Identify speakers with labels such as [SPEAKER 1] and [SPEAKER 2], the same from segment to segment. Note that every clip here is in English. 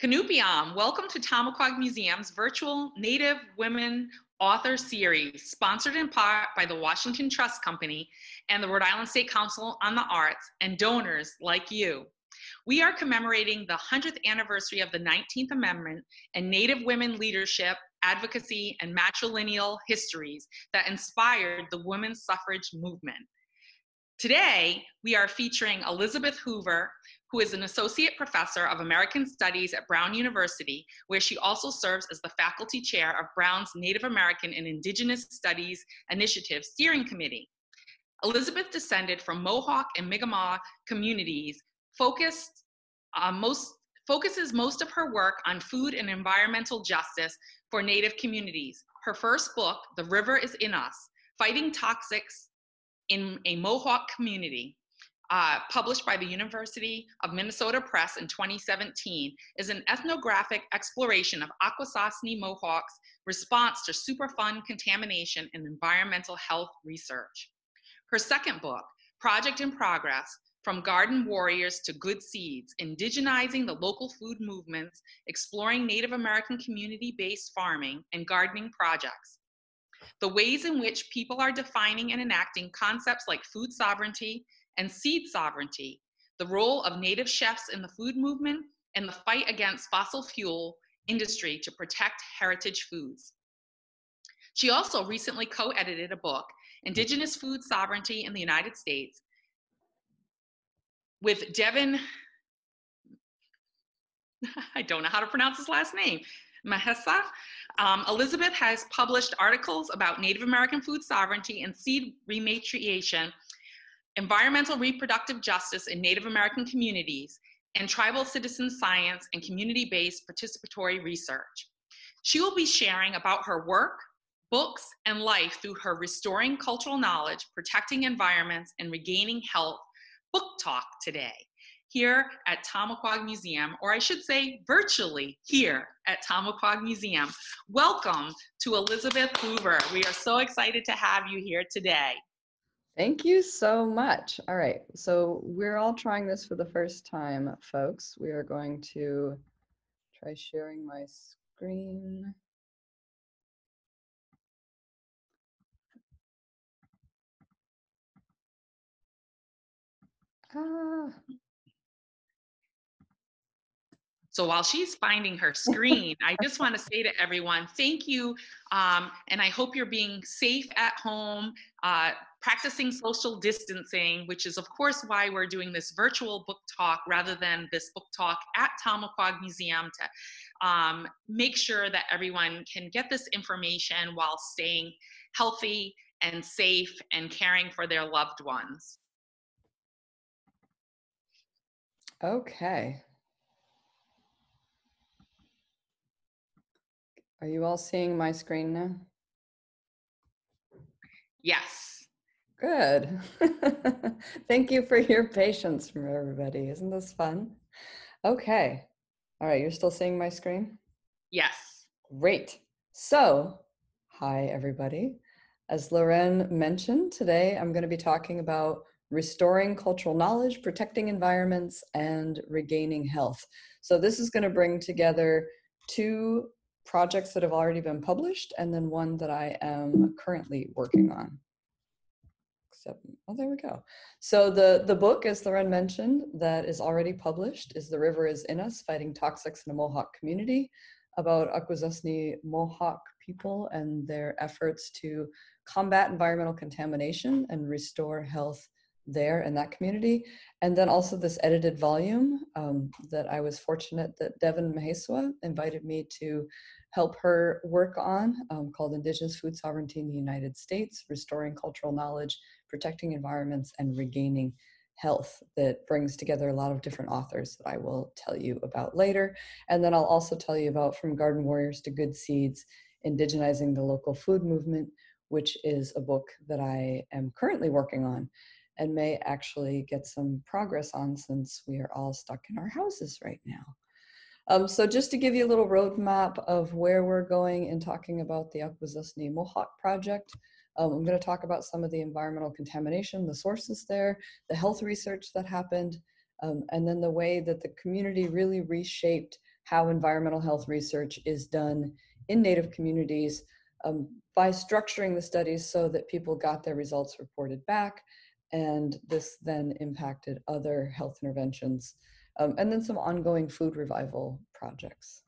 [SPEAKER 1] Kanupiam, welcome to Tomaquag Museum's virtual Native Women Author Series, sponsored in part by the Washington Trust Company and the Rhode Island State Council on the Arts and donors like you. We are commemorating the 100th anniversary of the 19th Amendment and Native women leadership, advocacy, and matrilineal histories that inspired the women's suffrage movement. Today, we are featuring Elizabeth Hoover, who is an associate professor of American Studies at Brown University, where she also serves as the faculty chair of Brown's Native American and Indigenous Studies Initiative Steering Committee. Elizabeth descended from Mohawk and Mi'kmaq communities, focused uh, most focuses most of her work on food and environmental justice for Native communities. Her first book, The River is in Us, Fighting Toxics in a Mohawk Community, uh, published by the University of Minnesota Press in 2017, is an ethnographic exploration of Akwesasne Mohawks' response to Superfund contamination and environmental health research. Her second book, Project in Progress, From Garden Warriors to Good Seeds, Indigenizing the Local Food Movements, Exploring Native American Community-Based Farming and Gardening Projects. The ways in which people are defining and enacting concepts like food sovereignty, and seed sovereignty, the role of native chefs in the food movement, and the fight against fossil fuel industry to protect heritage foods. She also recently co-edited a book, Indigenous Food Sovereignty in the United States, with Devon, I don't know how to pronounce his last name, Mahesa. Um, Elizabeth has published articles about Native American food sovereignty and seed rematriation environmental reproductive justice in Native American communities, and tribal citizen science and community-based participatory research. She will be sharing about her work, books, and life through her Restoring Cultural Knowledge, Protecting Environments, and Regaining Health book talk today here at Tomaquag Museum, or I should say virtually here at Tomaquag Museum. Welcome to Elizabeth Hoover. We are so excited to have you here today.
[SPEAKER 2] Thank you so much. All right, so we're all trying this for the first time, folks. We are going to try sharing my screen.
[SPEAKER 1] Ah. So while she's finding her screen, I just want to say to everyone, thank you. Um, and I hope you're being safe at home, uh, practicing social distancing, which is of course why we're doing this virtual book talk rather than this book talk at Tomaquag Museum to um, make sure that everyone can get this information while staying healthy and safe and caring for their loved ones.
[SPEAKER 2] Okay, Are you all seeing my screen now?
[SPEAKER 1] Yes.
[SPEAKER 2] Good. Thank you for your patience from everybody. Isn't this fun? Okay. All right, you're still seeing my screen?
[SPEAKER 1] Yes.
[SPEAKER 2] Great. So, hi everybody. As Loren mentioned, today I'm going to be talking about restoring cultural knowledge, protecting environments, and regaining health. So this is going to bring together two projects that have already been published and then one that I am currently working on. Except, oh, there we go. So the, the book, as Loren mentioned, that is already published is The River is in Us, Fighting Toxics in a Mohawk Community about Akwesasne Mohawk people and their efforts to combat environmental contamination and restore health there in that community. And then also this edited volume um, that I was fortunate that Devon Mihesuah invited me to help her work on um, called Indigenous Food Sovereignty in the United States, Restoring Cultural Knowledge, Protecting Environments, and Regaining Health that brings together a lot of different authors that I will tell you about later. And then I'll also tell you about From Garden Warriors to Good Seeds, Indigenizing the Local Food Movement, which is a book that I am currently working on and may actually get some progress on since we are all stuck in our houses right now. Um, so just to give you a little roadmap of where we're going in talking about the Akwesasne Mohawk project, um, I'm going to talk about some of the environmental contamination, the sources there, the health research that happened, um, and then the way that the community really reshaped how environmental health research is done in Native communities um, by structuring the studies so that people got their results reported back. And this then impacted other health interventions. Um, and then some ongoing food revival projects.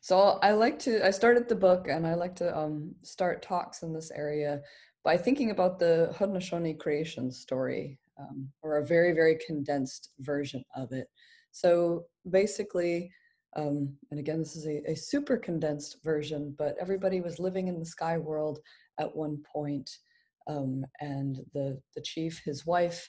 [SPEAKER 2] So I like to, I started the book and I like to um, start talks in this area by thinking about the Haudenosaunee creation story, um, or a very, very condensed version of it. So basically, um, and again, this is a, a, super condensed version, but everybody was living in the sky world at one point, um, and the, the chief, his wife,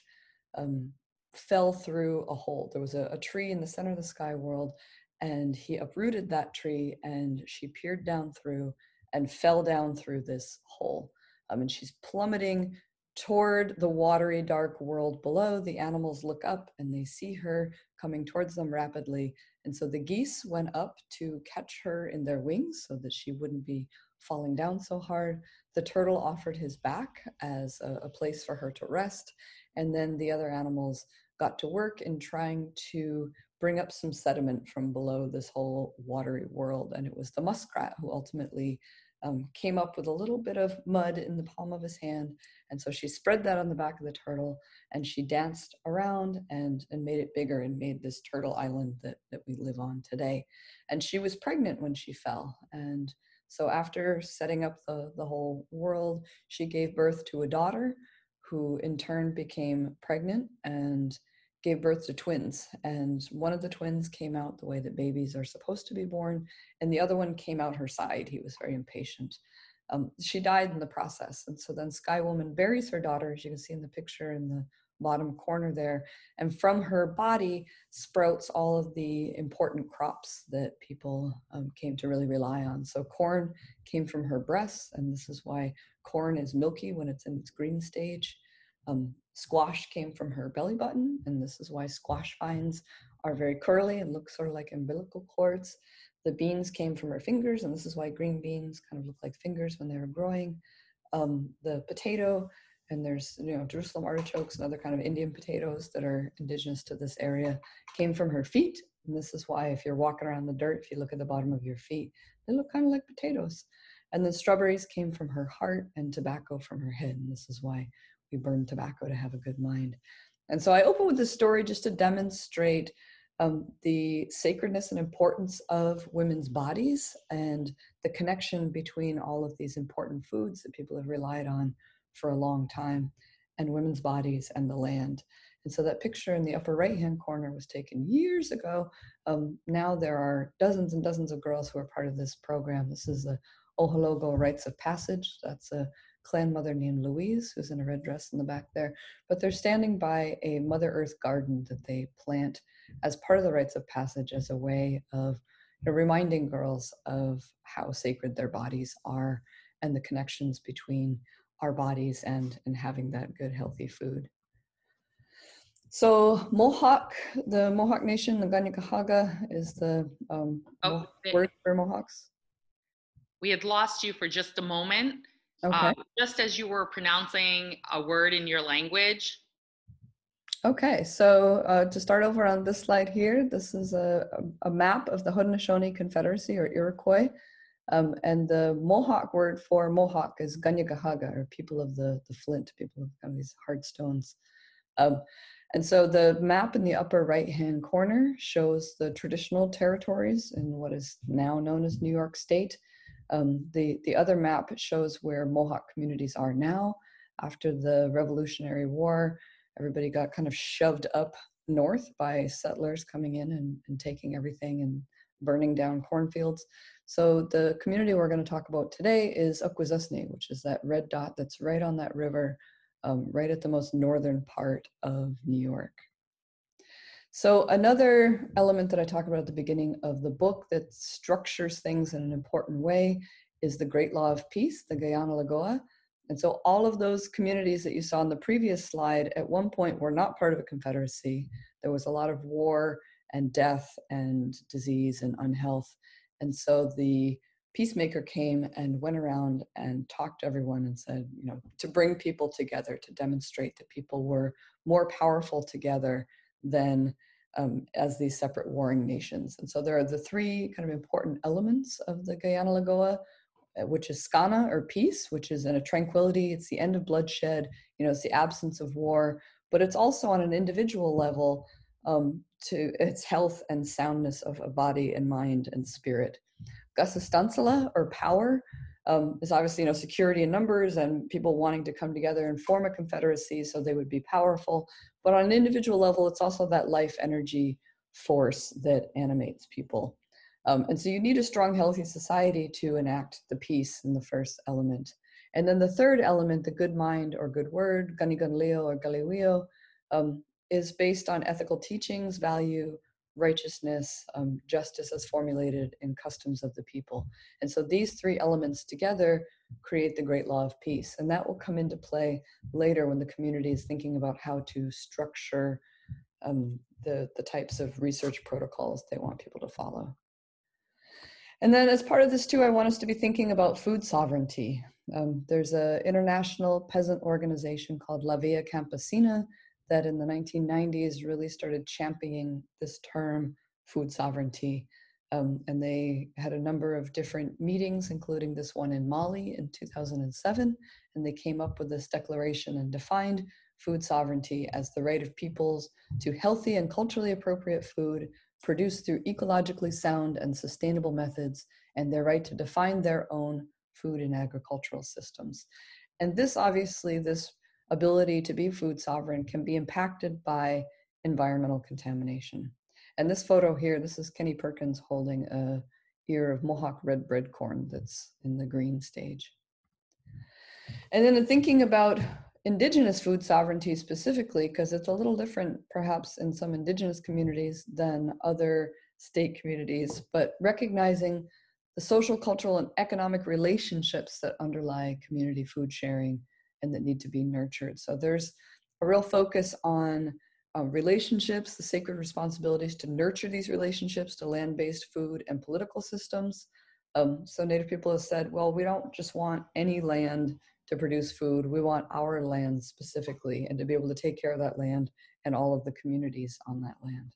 [SPEAKER 2] um, fell through a hole. There was a, a tree in the center of the sky world, and he uprooted that tree, and she peered down through and fell down through this hole. Um, and she's plummeting toward the watery, dark world below. The animals look up and they see her coming towards them rapidly. And so the geese went up to catch her in their wings so that she wouldn't be falling down so hard. The turtle offered his back as a, a place for her to rest. And then the other animals got to work in trying to bring up some sediment from below this whole watery world. And it was the muskrat who ultimately um, came up with a little bit of mud in the palm of his hand. And so she spread that on the back of the turtle and she danced around and, and made it bigger and made this turtle island that, that we live on today. And she was pregnant when she fell. And so after setting up the, the whole world, she gave birth to a daughter who in turn became pregnant and gave birth to twins. And one of the twins came out the way that babies are supposed to be born, and the other one came out her side. He was very impatient. Um, she died in the process. And so then Sky Woman buries her daughter, as you can see in the picture in the bottom corner there. And from her body sprouts all of the important crops that people um, came to really rely on. So corn came from her breasts, and this is why corn is milky when it's in its green stage. Um, squash came from her belly button, and this is why squash vines are very curly and look sort of like umbilical cords. The beans came from her fingers, and this is why green beans kind of look like fingers when they were growing. Um, the potato, and there's you know Jerusalem artichokes and other kind of Indian potatoes that are indigenous to this area, came from her feet. And this is why if you're walking around the dirt, if you look at the bottom of your feet, they look kind of like potatoes. And then strawberries came from her heart and tobacco from her head. And this is why we burn tobacco to have a good mind. And so I open with this story just to demonstrate um, the sacredness and importance of women's bodies and the connection between all of these important foods that people have relied on for a long time and women's bodies and the land. And so that picture in the upper right hand corner was taken years ago. Um, now there are dozens and dozens of girls who are part of this program. This is the Ohero:kon Rites of Passage. That's a clan mother named Louise, who's in a red dress in the back there. But they're standing by a Mother Earth garden that they plant as part of the rites of passage as a way of you know, reminding girls of how sacred their bodies are and the connections between our bodies and, and having that good, healthy food. So Mohawk, the Mohawk Nation, the Kanien'kehá:ka is the um, oh, word for Mohawks.
[SPEAKER 1] We had lost you for just a moment. Okay. Um, just as you were pronouncing a word in your language.
[SPEAKER 2] Okay, so uh, to start over on this slide here, this is a, a map of the Haudenosaunee Confederacy or Iroquois. Um, and the Mohawk word for Mohawk is Kanien'kehá:ka, or people of the, the flint, people of kind of these hard stones. Um, and so the map in the upper right-hand corner shows the traditional territories in what is now known as New York State. Um, the, the other map shows where Mohawk communities are now. After the Revolutionary War, everybody got kind of shoved up north by settlers coming in and, and taking everything and burning down cornfields. So the community we're going to talk about today is Akwesasne, which is that red dot that's right on that river, um, right at the most northern part of New York. So another element that I talk about at the beginning of the book that structures things in an important way is the Great Law of Peace, the Kaianere'kó:wa. And so all of those communities that you saw in the previous slide at one point were not part of a confederacy. There was a lot of war and death and disease and unhealth. And so the peacemaker came and went around and talked to everyone and said, you know, to bring people together, to demonstrate that people were more powerful together than um, as these separate warring nations. And so there are the three kind of important elements of the Kaianere'kó:wa, uh, which is skana or peace, which is in a tranquility, it's the end of bloodshed, you know, it's the absence of war, but it's also on an individual level um, to its health and soundness of a body and mind and spirit. Gasustansala or power um, is obviously you know security in numbers and people wanting to come together and form a confederacy so they would be powerful. But on an individual level, it's also that life energy force that animates people. Um, and so you need a strong, healthy society to enact the peace in the first element. And then the third element, the good mind or good word, ganiganleo or galiwio, um, is based on ethical teachings, value, righteousness, um, justice as formulated in customs of the people. And so these three elements together create the great law of peace. And that will come into play later when the community is thinking about how to structure um, the, the types of research protocols they want people to follow. And then as part of this too, I want us to be thinking about food sovereignty. Um, there's an international peasant organization called La Via Campesina that in the 1990s really started championing this term food sovereignty. Um, and they had a number of different meetings, including this one in Mali in 2007. And they came up with this declaration and defined food sovereignty as the right of peoples to healthy and culturally appropriate food produced through ecologically sound and sustainable methods, and their right to define their own food and agricultural systems. And this obviously, this ability to be food sovereign can be impacted by environmental contamination. And this photo here, this is Kenny Perkins holding a ear of Mohawk red bread corn that's in the green stage. And then in thinking about indigenous food sovereignty specifically, because it's a little different perhaps in some indigenous communities than other state communities, but recognizing the social, cultural, and economic relationships that underlie community food sharing and that need to be nurtured. So there's a real focus on um, relationships, the sacred responsibilities to nurture these relationships to land based food and political systems. Um, so Native people have said, well, we don't just want any land to produce food, we want our land specifically and to be able to take care of that land and all of the communities on that land.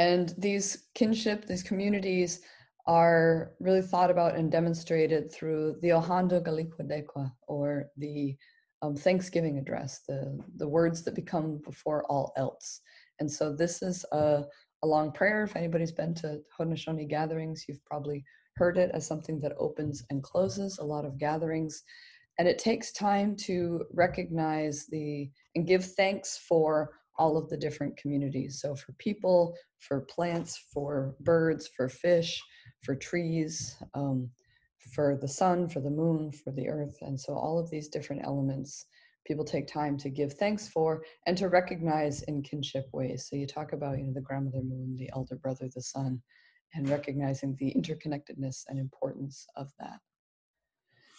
[SPEAKER 2] And these kinship, these communities, are really thought about and demonstrated through the Ohén:ton Karihwatéhkwen, or the um, Thanksgiving address, the, the words that become before all else. And so this is a, a long prayer. If anybody's been to Haudenosaunee gatherings, you've probably heard it as something that opens and closes a lot of gatherings. And it takes time to recognize the and give thanks for all of the different communities. So for people, for plants, for birds, for fish, for trees, um, for the sun, for the moon, for the earth. And so all of these different elements people take time to give thanks for and to recognize in kinship ways. So you talk about, you know, the grandmother moon, the elder brother, the sun, and recognizing the interconnectedness and importance of that.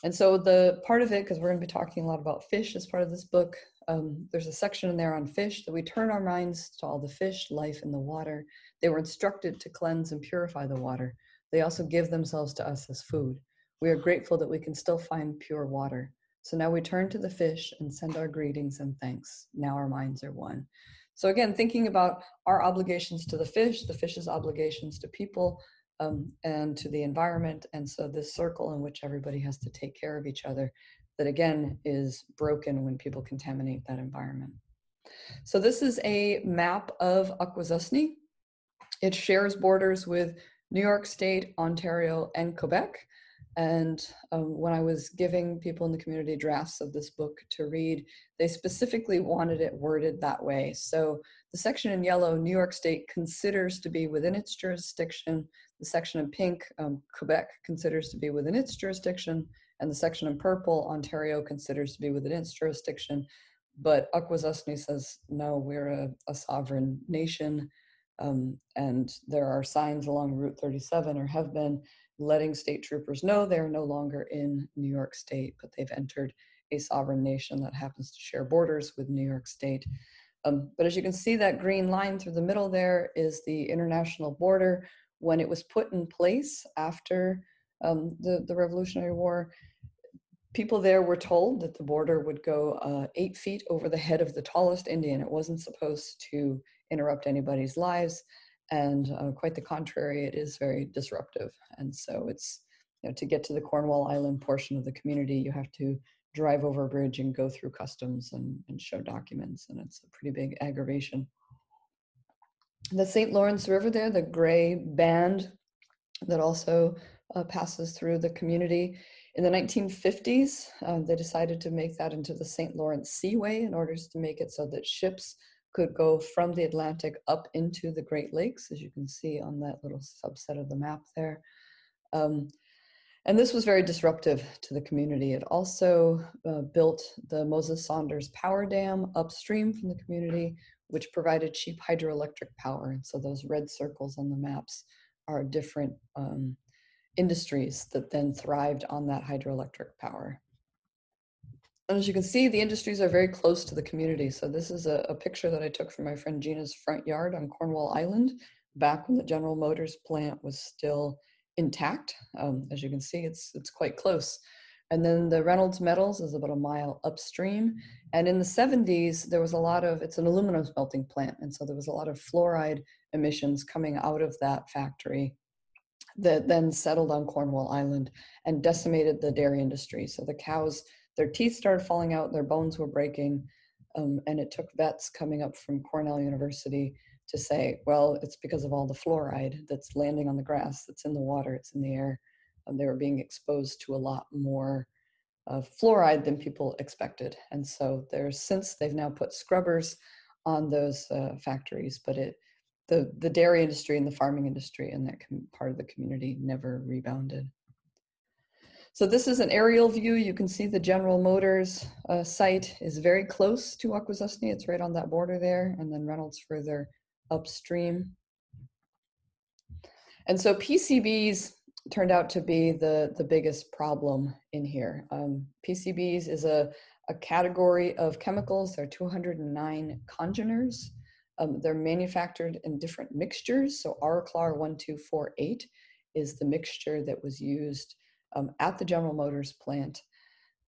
[SPEAKER 2] And so the part of it, because we're going to be talking a lot about fish as part of this book, um, there's a section in there on fish that we turn our minds to all the fish, life in the water. They were instructed to cleanse and purify the water. They also give themselves to us as food. We are grateful that we can still find pure water. So now we turn to the fish and send our greetings and thanks. Now our minds are one. So again, thinking about our obligations to the fish, the fish's obligations to people, um, and to the environment. And so this circle in which everybody has to take care of each other, that again is broken when people contaminate that environment. So this is a map of Akwesasne. It shares borders with New York State, Ontario, and Quebec. And um, when I was giving people in the community drafts of this book to read, they specifically wanted it worded that way. So the section in yellow, New York State considers to be within its jurisdiction. The section in pink, um, Quebec considers to be within its jurisdiction. And the section in purple, Ontario considers to be within its jurisdiction. But Akwesasne says, no, we're a, a sovereign nation. Um, and there are signs along Route 37 or have been letting state troopers know they're no longer in New York State, but they've entered a sovereign nation that happens to share borders with New York State. Um, but as you can see, that green line through the middle there is the international border. When it was put in place after um, the, the Revolutionary War, people there were told that the border would go uh, eight feet over the head of the tallest Indian. It wasn't supposed to interrupt anybody's lives. And uh, quite the contrary, it is very disruptive. And so it's, you know, to get to the Cornwall Island portion of the community, you have to drive over a bridge and go through customs and, and show documents. And it's a pretty big aggravation. The St. Lawrence River there, the gray band that also uh, passes through the community in the 1950s, um, they decided to make that into the St. Lawrence Seaway in order to make it so that ships could go from the Atlantic up into the Great Lakes, as you can see on that little subset of the map there. Um, and this was very disruptive to the community. It also uh, built the Moses Saunders Power Dam upstream from the community, which provided cheap hydroelectric power. And so those red circles on the maps are different um, industries that then thrived on that hydroelectric power. And as you can see, the industries are very close to the community. So this is a, a, picture that I took from my friend Gina's front yard on Cornwall Island, back when the General Motors plant was still intact. Um, as you can see, it's, it's quite close. And then the Reynolds Metals is about a mile upstream. And in the 70s, there was a lot of, it's an aluminum smelting plant. And so there was a lot of fluoride emissions coming out of that factory that then settled on Cornwall Island and decimated the dairy industry. So the cows, their teeth started falling out, their bones were breaking, um, and it took vets coming up from Cornell University to say, well, it's because of all the fluoride that's landing on the grass, that's in the water, it's in the air. Um, they were being exposed to a lot more fluoride than people expected. And so there's since they've now put scrubbers on those uh, factories, but it the, the dairy industry and the farming industry in that part of the community never rebounded. So this is an aerial view. You can see the General Motors uh, site is very close to Akwesasne. It's right on that border there, and then Reynolds further upstream. And so PCBs turned out to be the, the biggest problem in here. Um, PCBs is a, a category of chemicals. There are 209 congeners. Um, they're manufactured in different mixtures. So Aroclor 1248 is the mixture that was used um, at the General Motors plant.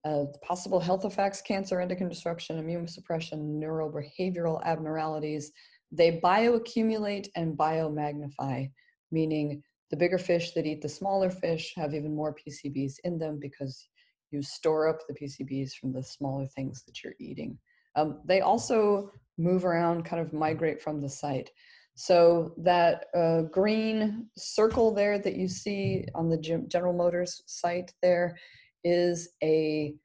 [SPEAKER 2] Uh, possible health effects, cancer, endocrine disruption, immune suppression, neurobehavioral abnormalities, they bioaccumulate and biomagnify, meaning the bigger fish that eat the smaller fish have even more PCBs in them because you store up the PCBs from the smaller things that you're eating. Um, they also move around, kind of migrate from the site. So that uh, green circle there that you see on the General Motors site there is a,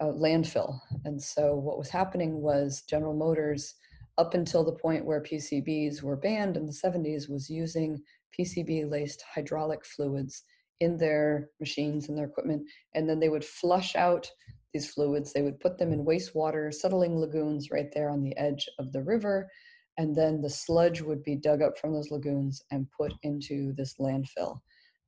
[SPEAKER 2] a landfill. And so what was happening was General Motors, up until the point where PCBs were banned in the 70s, was using PCB-laced hydraulic fluids in their machines and their equipment, and then they would flush out these fluids. They would put them in wastewater, settling lagoons right there on the edge of the river. And then the sludge would be dug up from those lagoons and put into this landfill.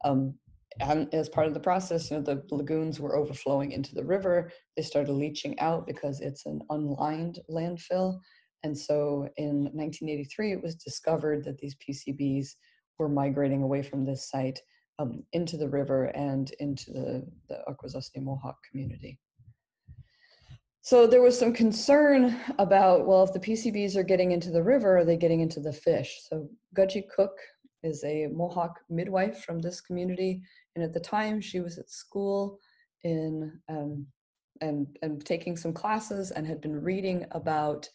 [SPEAKER 2] Um, and as part of the process, you know, the lagoons were overflowing into the river. They started leaching out because it's an unlined landfill. And so in 1983, it was discovered that these PCBs were migrating away from this site um, into the river and into the, the Akwesasne Mohawk community. So there was some concern about, well, if the PCBs are getting into the river, are they getting into the fish? So Katsi Cook is a Mohawk midwife from this community. And at the time she was at school in um, and, and taking some classes and had been reading about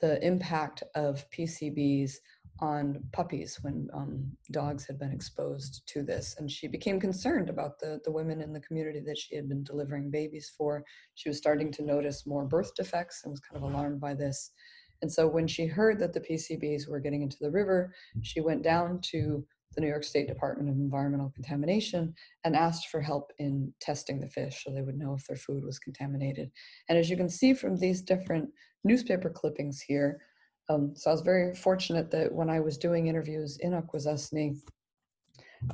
[SPEAKER 2] the impact of PCBs on puppies when um, dogs had been exposed to this. And she became concerned about the, the women in the community that she had been delivering babies for. She was starting to notice more birth defects and was kind of alarmed by this. And so when she heard that the PCBs were getting into the river, she went down to the New York State Department of Environmental Contamination and asked for help in testing the fish so they would know if their food was contaminated. And as you can see from these different newspaper clippings here, um, so I was very fortunate that when I was doing interviews in Akwesasne,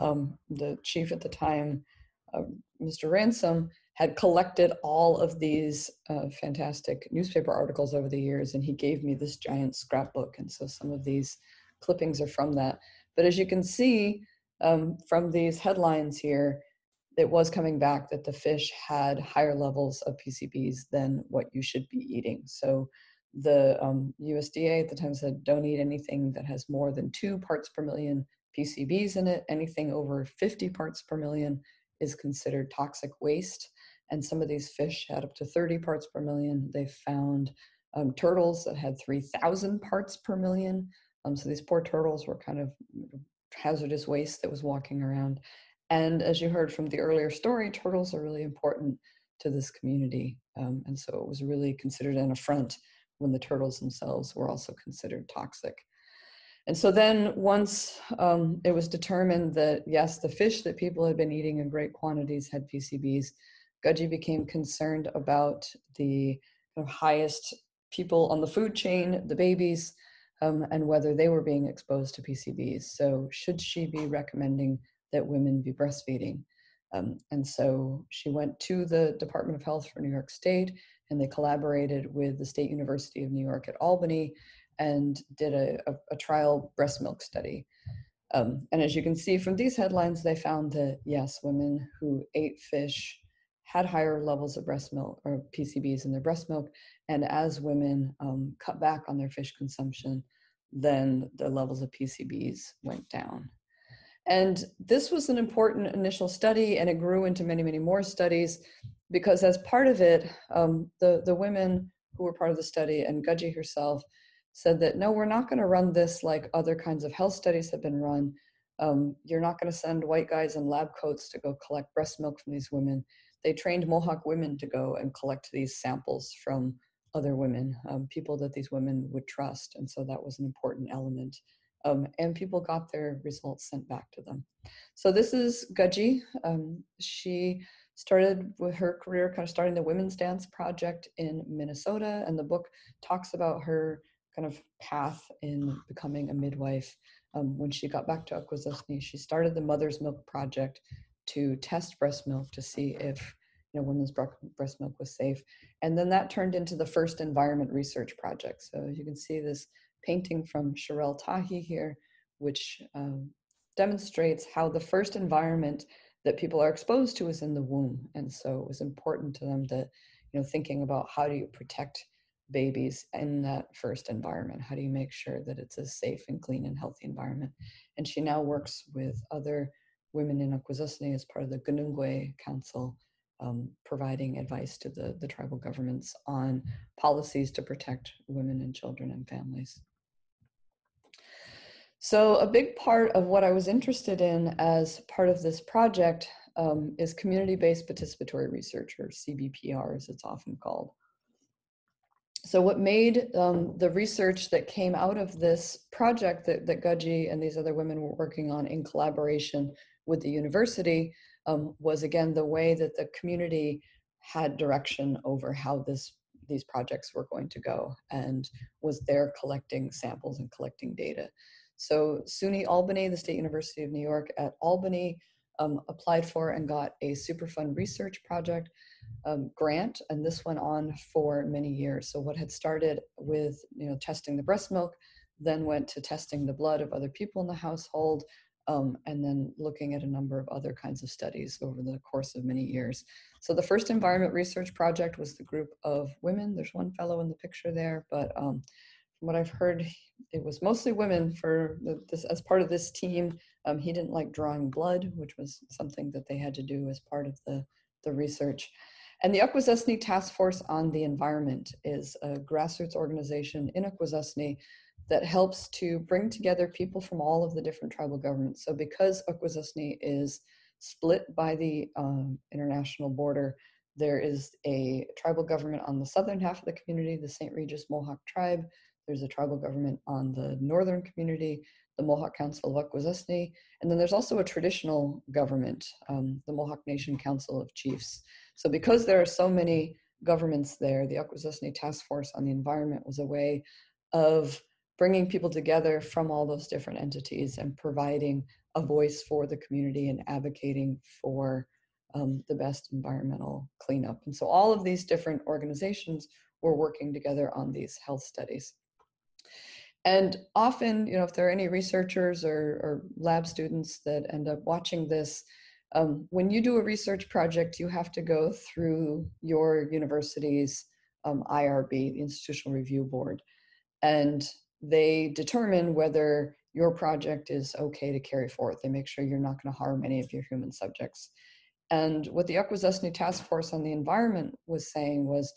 [SPEAKER 2] um, the chief at the time, uh, Mr. Ransom, had collected all of these uh, fantastic newspaper articles over the years, and he gave me this giant scrapbook. And so some of these clippings are from that. But as you can see um, from these headlines here, it was coming back that the fish had higher levels of PCBs than what you should be eating. So the um, USDA at the time said don't eat anything that has more than two parts per million PCBs in it. Anything over 50 parts per million is considered toxic waste. And some of these fish had up to 30 parts per million. They found um, turtles that had 3,000 parts per million. Um, so these poor turtles were kind of hazardous waste that was walking around. And as you heard from the earlier story, turtles are really important to this community. Um, and so it was really considered an affront when the turtles themselves were also considered toxic. And so then once um, it was determined that yes, the fish that people had been eating in great quantities had PCBs, Katsi became concerned about the highest people on the food chain, the babies, um, and whether they were being exposed to PCBs. So should she be recommending that women be breastfeeding? Um, and so she went to the Department of Health for New York State, and they collaborated with the State University of New York at Albany and did a, a, a trial breast milk study. Um, and as you can see from these headlines, they found that yes, women who ate fish had higher levels of breast milk or PCBs in their breast milk. And as women um, cut back on their fish consumption, then the levels of PCBs went down. And this was an important initial study, and it grew into many, many more studies because as part of it, um, the, the women who were part of the study and Katsi herself said that no, we're not going to run this like other kinds of health studies have been run. Um, you're not going to send white guys in lab coats to go collect breast milk from these women. They trained Mohawk women to go and collect these samples from other women, um, people that these women would trust. And so that was an important element um, and people got their results sent back to them. So this is Katsi. Um, she started with her career kind of starting the women's dance project in Minnesota, and the book talks about her kind of path in becoming a midwife. Um, when she got back to Akwesasne, she started the Mother's Milk Project to test breast milk to see if you know women's breast milk was safe, and then that turned into the first environment research project. So you can see this painting from Sherelle Tahi here, which um, demonstrates how the first environment that people are exposed to is in the womb. And so it was important to them that, you know, thinking about how do you protect babies in that first environment? How do you make sure that it's a safe and clean and healthy environment? And she now works with other women in Akwesasne as part of the Konon:kwe Council, um, providing advice to the, the tribal governments on policies to protect women and children and families. So a big part of what I was interested in as part of this project um, is community-based participatory research, or CBPR as it's often called. So what made um, the research that came out of this project that, that Katsi and these other women were working on in collaboration with the university um, was again the way that the community had direction over how this these projects were going to go and was there collecting samples and collecting data. So SUNY Albany, the State University of New York at Albany, um, applied for and got a Superfund research project um, grant, and this went on for many years. So what had started with you know testing the breast milk, then went to testing the blood of other people in the household, um, and then looking at a number of other kinds of studies over the course of many years. So the first environment research project was the group of women. There's one fellow in the picture there, but um, from what I've heard, it was mostly women for this as part of this team. Um, he didn't like drawing blood, which was something that they had to do as part of the, the research. And the Akwesasne Task Force on the Environment is a grassroots organization in Akwesasne that helps to bring together people from all of the different tribal governments. So because Akwesasne is split by the um, international border, there is a tribal government on the southern half of the community, the St. Regis Mohawk tribe, there's a tribal government on the northern community, the Mohawk Council of Akwesasne, and then there's also a traditional government, um, the Mohawk Nation Council of Chiefs. So because there are so many governments there, the Akwesasne Task Force on the Environment was a way of bringing people together from all those different entities and providing a voice for the community and advocating for um, the best environmental cleanup. And so all of these different organizations were working together on these health studies. And often, you know, if there are any researchers or, or lab students that end up watching this, um, when you do a research project, you have to go through your university's um, IRB, the Institutional Review Board, and they determine whether your project is okay to carry forward. They make sure you're not going to harm any of your human subjects. And what the Akwesasne Task Force on the Environment was saying was,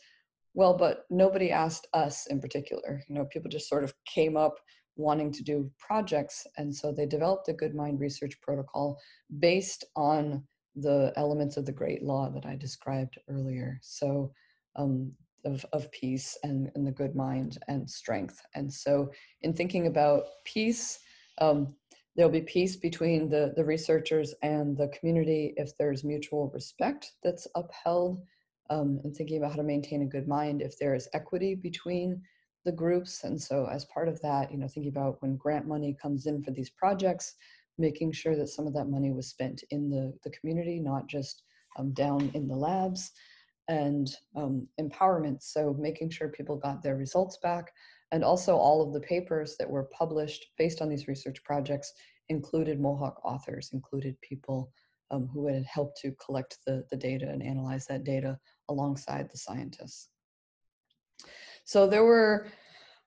[SPEAKER 2] well, but nobody asked us in particular. You know, people just sort of came up wanting to do projects. And so they developed a Good Mind research protocol based on the elements of the Great Law that I described earlier. So um, of, of peace and, and the good mind and strength. And so in thinking about peace, um, there'll be peace between the, the researchers and the community if there's mutual respect that's upheld um, and thinking about how to maintain a good mind if there is equity between the groups. And so as part of that, you know, thinking about when grant money comes in for these projects, making sure that some of that money was spent in the, the community, not just um, down in the labs and um, empowerment. So making sure people got their results back and also all of the papers that were published based on these research projects included Mohawk authors, included people um, who had helped to collect the, the data and analyze that data alongside the scientists. So there were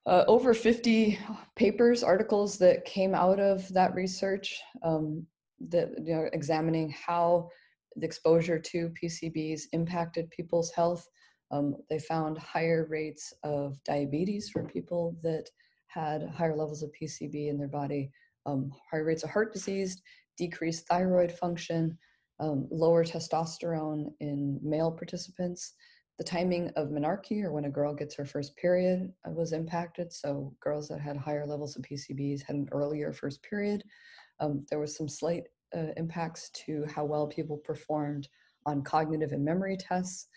[SPEAKER 2] uh, over 50 papers, articles that came out of that research um, that you know, examining how the exposure to PCBs impacted people's health. Um, they found higher rates of diabetes for people that had higher levels of PCB in their body, um, higher rates of heart disease, decreased thyroid function, um, lower testosterone in male participants. The timing of menarche, or when a girl gets her first period, uh, was impacted. So girls that had higher levels of PCBs had an earlier first period. Um, there was some slight uh, impacts to how well people performed on cognitive and memory tests.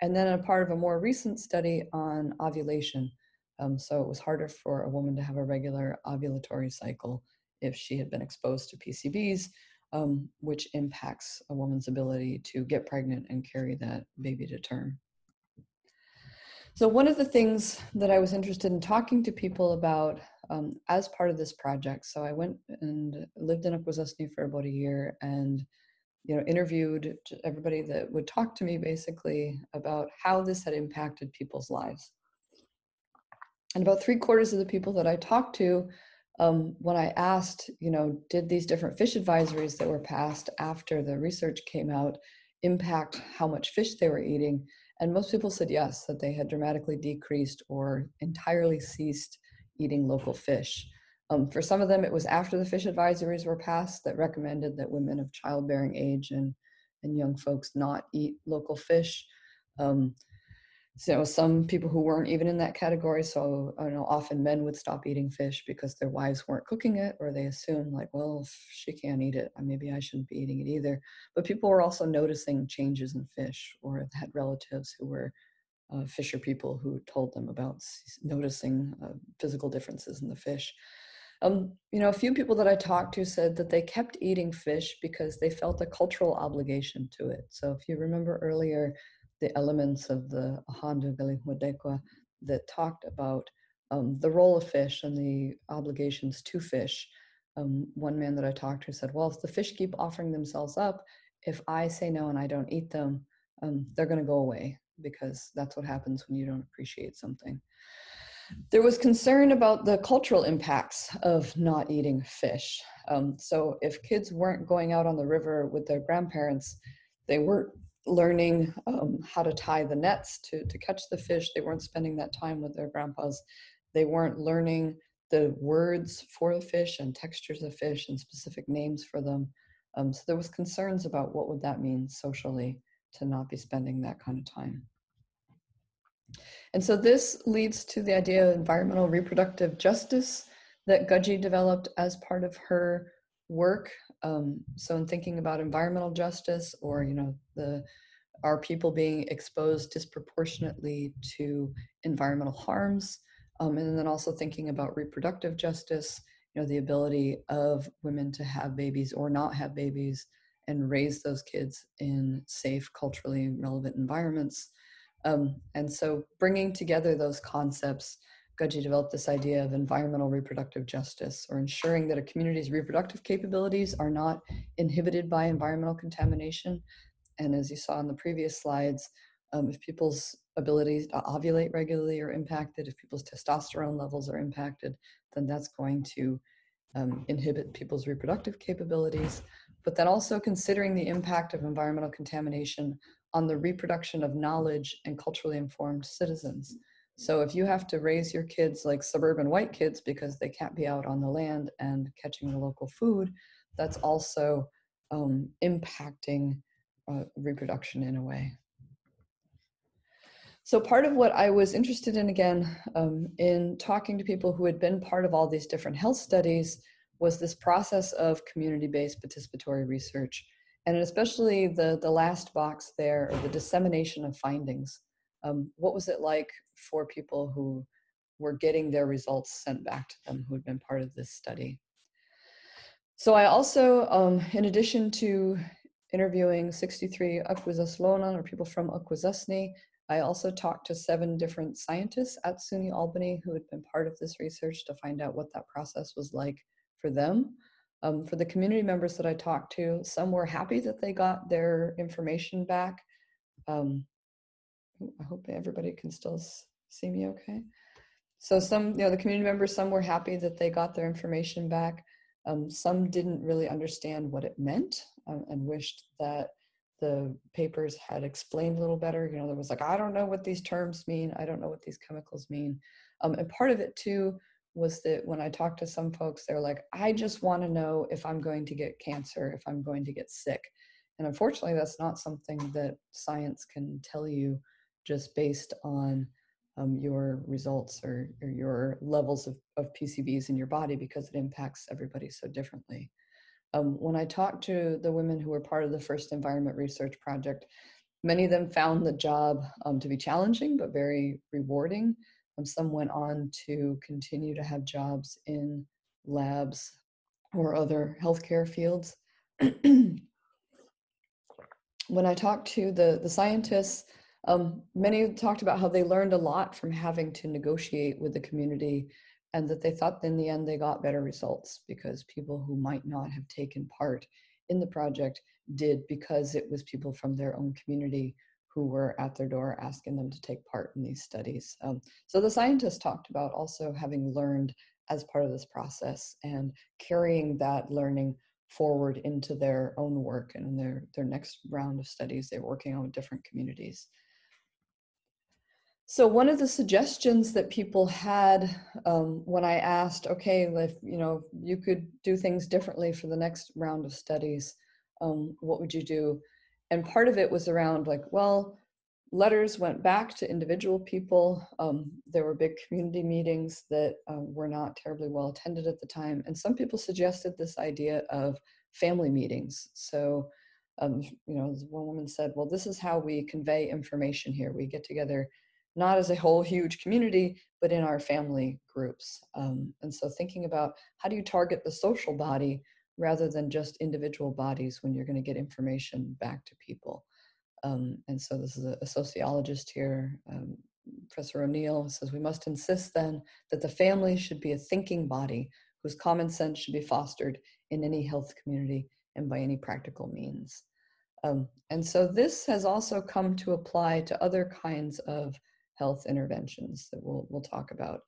[SPEAKER 2] And then a part of a more recent study on ovulation. Um, so it was harder for a woman to have a regular ovulatory cycle if she had been exposed to PCBs, um, which impacts a woman's ability to get pregnant and carry that baby to term. So one of the things that I was interested in talking to people about um, as part of this project. So I went and lived in Akwesasne for about a year and you know interviewed everybody that would talk to me basically about how this had impacted people's lives. And about three quarters of the people that I talked to, um, when I asked, you know, did these different fish advisories that were passed after the research came out impact how much fish they were eating? And most people said yes, that they had dramatically decreased or entirely ceased eating local fish. Um, for some of them, it was after the fish advisories were passed that recommended that women of childbearing age and, and young folks not eat local fish. Um, so some people who weren't even in that category, so I know often men would stop eating fish because their wives weren't cooking it, or they assume like, well, she can't eat it, maybe I shouldn't be eating it either. But people were also noticing changes in fish, or had relatives who were uh, fisher people who told them about noticing uh, physical differences in the fish. Um, you know, a few people that I talked to said that they kept eating fish because they felt a cultural obligation to it. So if you remember earlier, the elements of the Ohén:ton Karihwatéhkwen that talked about um, the role of fish and the obligations to fish. Um, one man that I talked to said, well, if the fish keep offering themselves up, if I say no and I don't eat them, um, they're going to go away because that's what happens when you don't appreciate something. There was concern about the cultural impacts of not eating fish. Um, so if kids weren't going out on the river with their grandparents, they weren't learning um, how to tie the nets to, to catch the fish. They weren't spending that time with their grandpas. They weren't learning the words for the fish and textures of fish and specific names for them. Um, so there was concerns about what would that mean socially to not be spending that kind of time. And so this leads to the idea of environmental reproductive justice that Katsi developed as part of her work. Um, so in thinking about environmental justice or, you know, the are people being exposed disproportionately to environmental harms? Um, and then also thinking about reproductive justice, you know, the ability of women to have babies or not have babies and raise those kids in safe, culturally relevant environments. Um, and so bringing together those concepts Katsi developed this idea of environmental reproductive justice or ensuring that a community's reproductive capabilities are not inhibited by environmental contamination. And as you saw in the previous slides, um, if people's abilities to ovulate regularly are impacted, if people's testosterone levels are impacted, then that's going to um, inhibit people's reproductive capabilities. But then also considering the impact of environmental contamination on the reproduction of knowledge and culturally informed citizens. So if you have to raise your kids like suburban white kids because they can't be out on the land and catching the local food, that's also um, impacting uh, reproduction in a way. So part of what I was interested in again um, in talking to people who had been part of all these different health studies was this process of community-based participatory research and especially the, the last box there, or the dissemination of findings. Um, what was it like for people who were getting their results sent back to them who had been part of this study? So I also, um, in addition to interviewing 63 Akwesaslonan or people from Akwesasne, I also talked to seven different scientists at SUNY Albany who had been part of this research to find out what that process was like for them. Um, for the community members that I talked to, some were happy that they got their information back. Um, I hope everybody can still see me okay. So some, you know, the community members, some were happy that they got their information back. Um, some didn't really understand what it meant um, and wished that the papers had explained a little better. You know, there was like, I don't know what these terms mean. I don't know what these chemicals mean. Um, and part of it too was that when I talked to some folks, they're like, I just want to know if I'm going to get cancer, if I'm going to get sick. And unfortunately, that's not something that science can tell you just based on um, your results or, or your levels of, of PCBs in your body because it impacts everybody so differently. Um, when I talked to the women who were part of the first environment research project, many of them found the job um, to be challenging but very rewarding. Um, some went on to continue to have jobs in labs or other healthcare fields. when I talked to the, the scientists, um, many talked about how they learned a lot from having to negotiate with the community and that they thought in the end they got better results because people who might not have taken part in the project did because it was people from their own community who were at their door asking them to take part in these studies. Um, so the scientists talked about also having learned as part of this process and carrying that learning forward into their own work and their, their next round of studies they're working on with different communities. So one of the suggestions that people had um, when I asked, okay, if you know you could do things differently for the next round of studies, um, what would you do? and part of it was around like well letters went back to individual people. Um, there were big community meetings that um, were not terribly well attended at the time. And some people suggested this idea of family meetings. So um, you know one woman said well this is how we convey information here. We get together not as a whole huge community but in our family groups um, and so thinking about how do you target the social body rather than just individual bodies when you're going to get information back to people. Um, and so this is a, a sociologist here, um, Professor O'Neill says we must insist then that the family should be a thinking body whose common sense should be fostered in any health community and by any practical means. Um, and so this has also come to apply to other kinds of health interventions that we'll, we'll talk about.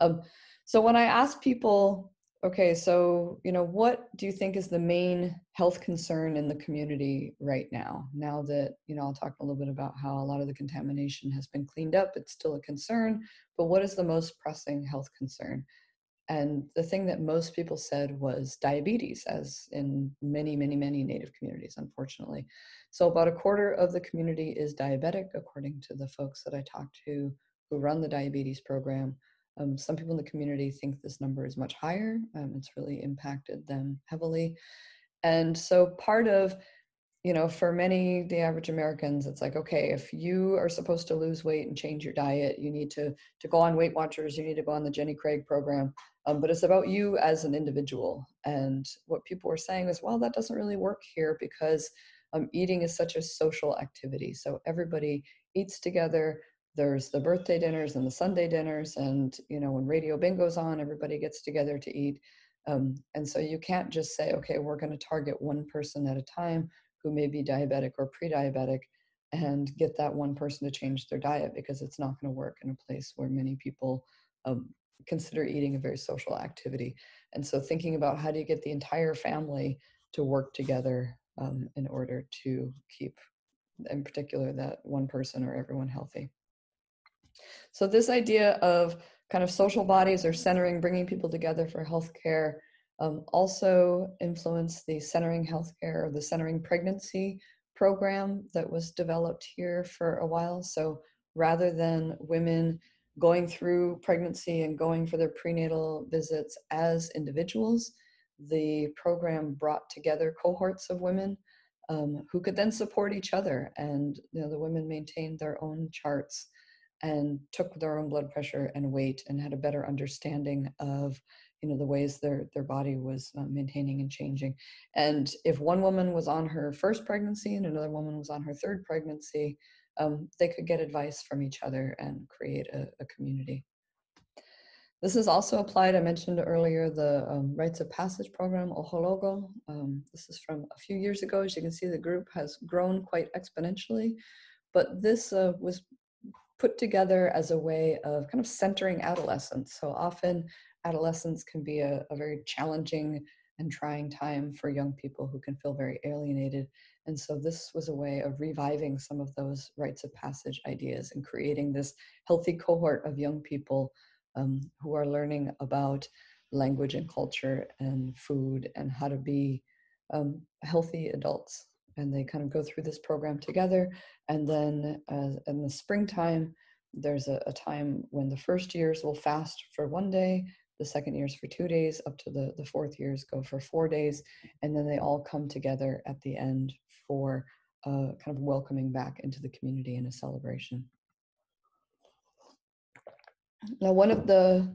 [SPEAKER 2] Um, so when I ask people Okay, so you know, what do you think is the main health concern in the community right now? Now that you know, I'll talk a little bit about how a lot of the contamination has been cleaned up. It's still a concern, but what is the most pressing health concern? And the thing that most people said was diabetes, as in many, many, many Native communities, unfortunately. So about a quarter of the community is diabetic, according to the folks that I talked to who run the diabetes program. Um, some people in the community think this number is much higher. Um, it's really impacted them heavily. And so part of, you know, for many, the average Americans, it's like, okay, if you are supposed to lose weight and change your diet, you need to, to go on Weight Watchers, you need to go on the Jenny Craig program. Um, but it's about you as an individual. And what people were saying is, well, that doesn't really work here because um, eating is such a social activity. So everybody eats together, there's the birthday dinners and the Sunday dinners, and you know when radio bingo's on, everybody gets together to eat. Um, and so you can't just say, okay, we're going to target one person at a time who may be diabetic or pre-diabetic and get that one person to change their diet because it's not going to work in a place where many people um, consider eating a very social activity. And so thinking about how do you get the entire family to work together um, in order to keep, in particular, that one person or everyone healthy. So this idea of kind of social bodies or centering, bringing people together for healthcare um, also influenced the centering healthcare or the centering pregnancy program that was developed here for a while. So rather than women going through pregnancy and going for their prenatal visits as individuals, the program brought together cohorts of women um, who could then support each other. And you know, the women maintained their own charts and took their own blood pressure and weight and had a better understanding of you know the ways their their body was uh, maintaining and changing. And if one woman was on her first pregnancy and another woman was on her third pregnancy um, they could get advice from each other and create a, a community. This is also applied i mentioned earlier the um, rites of passage program Ohero:kon um, this is from a few years ago. As you can see the group has grown quite exponentially. But this uh, was put together as a way of kind of centering adolescence so often adolescence can be a, a very challenging and trying time for young people who can feel very alienated. And so this was a way of reviving some of those rites of passage ideas and creating this healthy cohort of young people um, who are learning about language and culture and food and how to be um, healthy adults. And they kind of go through this program together. And then uh, in the springtime, there's a, a time when the first years will fast for one day the second years for two days up to the, the fourth years go for four days and then they all come together at the end for uh, kind of welcoming back into the community in a celebration. Now one of the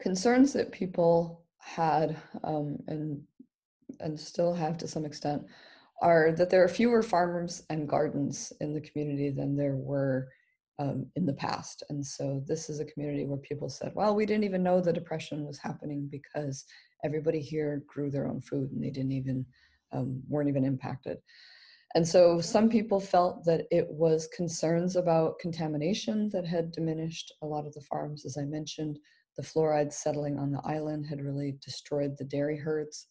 [SPEAKER 2] concerns that people had um, and and still have to some extent are that there are fewer farmers and gardens in the community than there were um, in the past. And so this is a community where people said, well, we didn't even know the depression was happening because everybody here grew their own food and they didn't even, um, weren't even impacted. And so some people felt that it was concerns about contamination that had diminished a lot of the farms. As I mentioned, the fluoride settling on the island had really destroyed the dairy herds.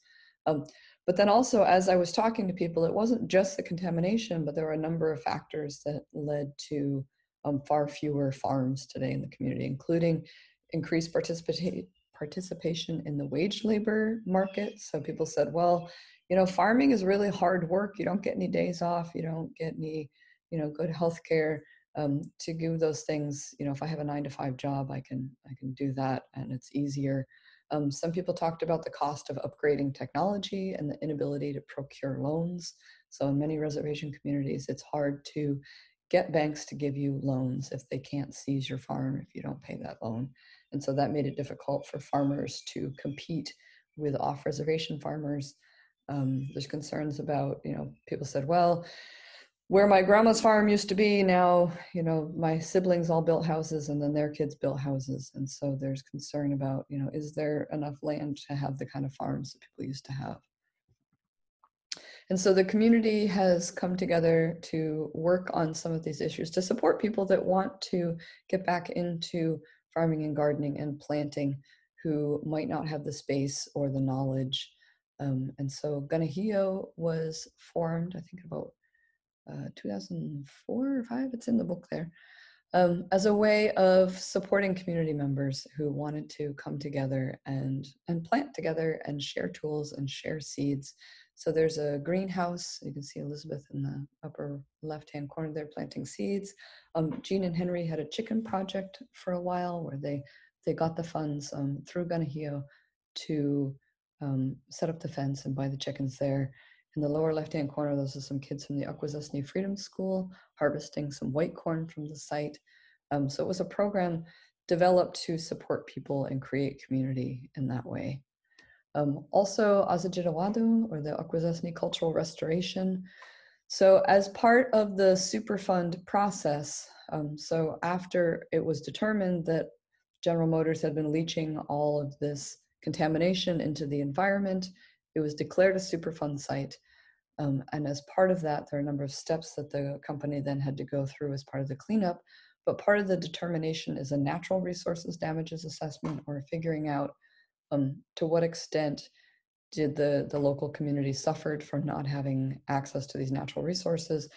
[SPEAKER 2] Um, but then also, as I was talking to people, it wasn't just the contamination, but there were a number of factors that led to um, far fewer farms today in the community, including increased participation participation in the wage labor market. So people said, well, you know, farming is really hard work. You don't get any days off. You don't get any, you know, good health care. Um, to do those things, you know, if I have a nine to five job, I can I can do that, and it's easier. Um, some people talked about the cost of upgrading technology and the inability to procure loans. So in many reservation communities, it's hard to get banks to give you loans if they can't seize your farm if you don't pay that loan. And so that made it difficult for farmers to compete with off reservation farmers. Um, there's concerns about, you know, people said, well, where my grandma's farm used to be now, you know, my siblings all built houses and then their kids built houses. And so there's concern about, you know, is there enough land to have the kind of farms that people used to have? And so the community has come together to work on some of these issues to support people that want to get back into farming and gardening and planting who might not have the space or the knowledge. Um, and so Kanenhi:io was formed, I think about uh, 2004 or five, it's in the book there, um, as a way of supporting community members who wanted to come together and, and plant together and share tools and share seeds so there's a greenhouse. You can see Elizabeth in the upper left-hand corner there planting seeds. Um, Jean and Henry had a chicken project for a while where they, they got the funds um, through Kanenhi:io to um, set up the fence and buy the chickens there. In the lower left-hand corner, those are some kids from the Akwesasne Freedom School harvesting some white corn from the site. Um, so it was a program developed to support people and create community in that way. Um, also, Azajidawadu, or the Akwesasne Cultural Restoration. So as part of the Superfund process, Um, so after it was determined that General Motors had been leaching all of this contamination into the environment, it was declared a Superfund site. Um, and as part of that, there are a number of steps that the company then had to go through as part of the cleanup. But part of the determination is a natural resources damages assessment or figuring out um, to what extent did the, the local community suffered from not having access to these natural resources.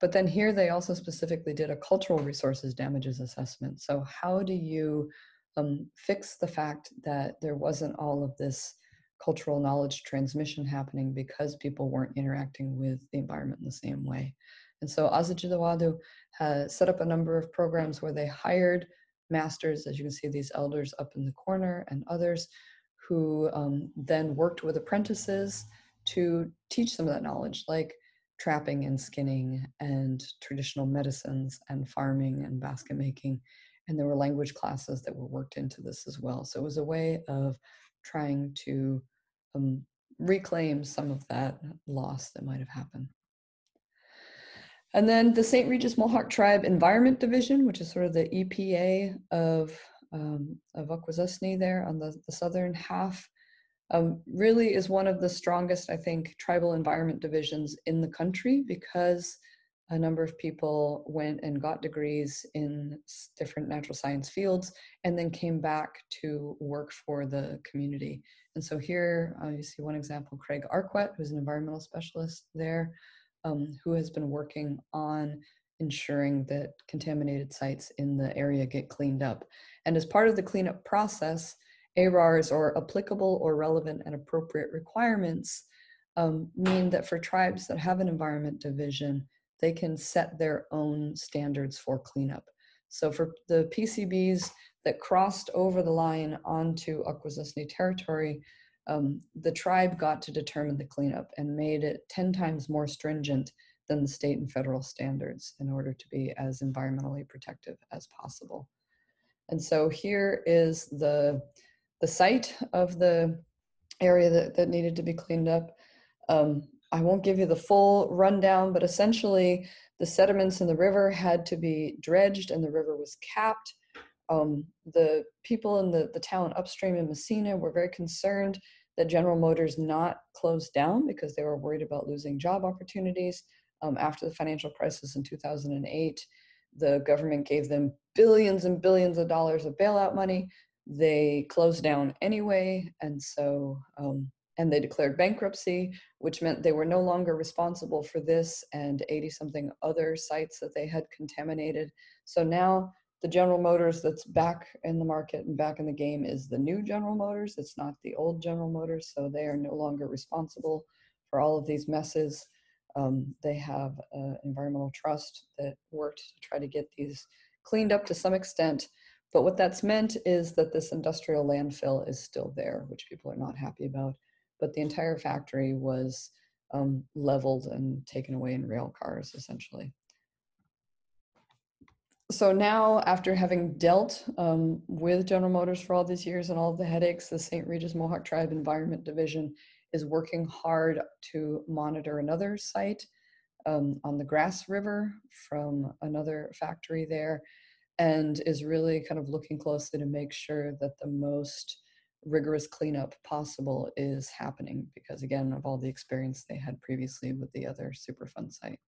[SPEAKER 2] But then here they also specifically did a cultural resources damages assessment. So how do you um, fix the fact that there wasn't all of this cultural knowledge transmission happening because people weren't interacting with the environment in the same way? And so Azajidawadu has set up a number of programs where they hired masters, as you can see these elders up in the corner and others who um, then worked with apprentices to teach them that knowledge, like trapping and skinning and traditional medicines and farming and basket making. And there were language classes that were worked into this as well. So it was a way of trying to um, reclaim some of that loss that might have happened. And then the St. Regis Mohawk Tribe Environment Division, which is sort of the EPA of um, of Akwesasne there on the, the southern half, um, really is one of the strongest, I think, tribal environment divisions in the country because a number of people went and got degrees in different natural science fields and then came back to work for the community. And so here uh, you see one example, Craig Arquette, who's an environmental specialist there, um, who has been working on ensuring that contaminated sites in the area get cleaned up. And as part of the cleanup process, ARARs or applicable or relevant and appropriate requirements um, mean that for tribes that have an environment division, they can set their own standards for cleanup. So for the PCBs that crossed over the line onto Akwesasne territory, um, the tribe got to determine the cleanup and made it 10 times more stringent than the state and federal standards in order to be as environmentally protective as possible. And so here is the, the site of the area that, that needed to be cleaned up. Um, I won't give you the full rundown, but essentially the sediments in the river had to be dredged and the river was capped. Um, the people in the, the town upstream in Massena were very concerned that General Motors not closed down because they were worried about losing job opportunities um, after the financial crisis in 2008. The government gave them billions and billions of dollars of bailout money. They closed down anyway, and so um, and they declared bankruptcy, which meant they were no longer responsible for this and 80 something other sites that they had contaminated. So now the General Motors that's back in the market and back in the game is the new General Motors. It's not the old General Motors, so they are no longer responsible for all of these messes. Um, they have environmental trust that worked to try to get these cleaned up to some extent. But what that's meant is that this industrial landfill is still there, which people are not happy about. But the entire factory was um, leveled and taken away in rail cars, essentially. So now, after having dealt um, with General Motors for all these years and all the headaches, the St. Regis Mohawk Tribe Environment Division is working hard to monitor another site um, on the Grass River from another factory there and is really kind of looking closely to make sure that the most rigorous cleanup possible is happening because again of all the experience they had previously with the other Superfund site.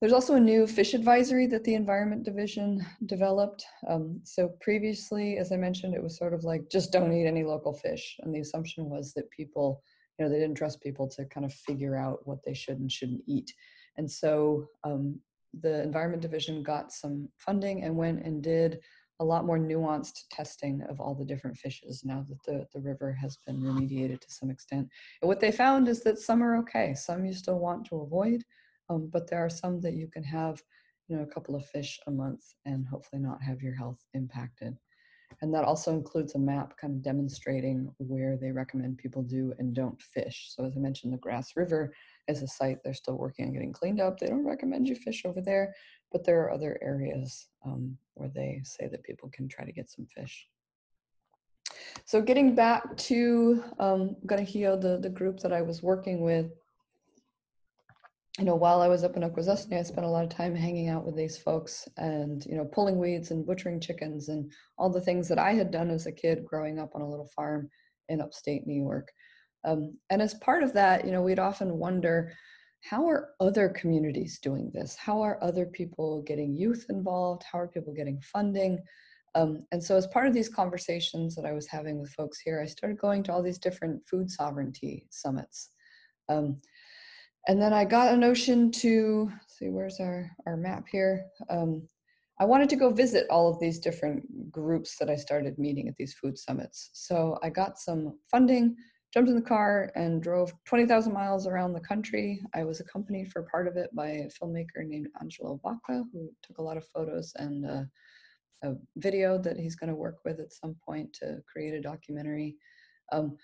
[SPEAKER 2] There's also a new fish advisory that the Environment Division developed. Um, so previously, as I mentioned, it was sort of like just don't eat any local fish. And the assumption was that people, you know, they didn't trust people to kind of figure out what they should and shouldn't eat. And so um, the Environment Division got some funding and went and did a lot more nuanced testing of all the different fishes now that the, the river has been remediated to some extent. And what they found is that some are okay, some you still want to avoid, um, but there are some that you can have, you know, a couple of fish a month and hopefully not have your health impacted. And that also includes a map kind of demonstrating where they recommend people do and don't fish. So as I mentioned, the Grass River is a site they're still working on getting cleaned up. They don't recommend you fish over there, but there are other areas um, where they say that people can try to get some fish. So getting back to um, Kanenhi:io, the, the group that I was working with, you know, while I was up in Akwesasne, I spent a lot of time hanging out with these folks and, you know, pulling weeds and butchering chickens and all the things that I had done as a kid growing up on a little farm in upstate New York. Um, and as part of that, you know, we'd often wonder, how are other communities doing this? How are other people getting youth involved? How are people getting funding? Um, and so, as part of these conversations that I was having with folks here, I started going to all these different food sovereignty summits. Um, and then I got a notion to see where's our, our map here. Um, I wanted to go visit all of these different groups that I started meeting at these food summits. So I got some funding jumped in the car and drove 20,000 miles around the country. I was accompanied for part of it by a filmmaker named Angelo Baca, who took a lot of photos and uh, a video that he's going to work with at some point to create a documentary. Um,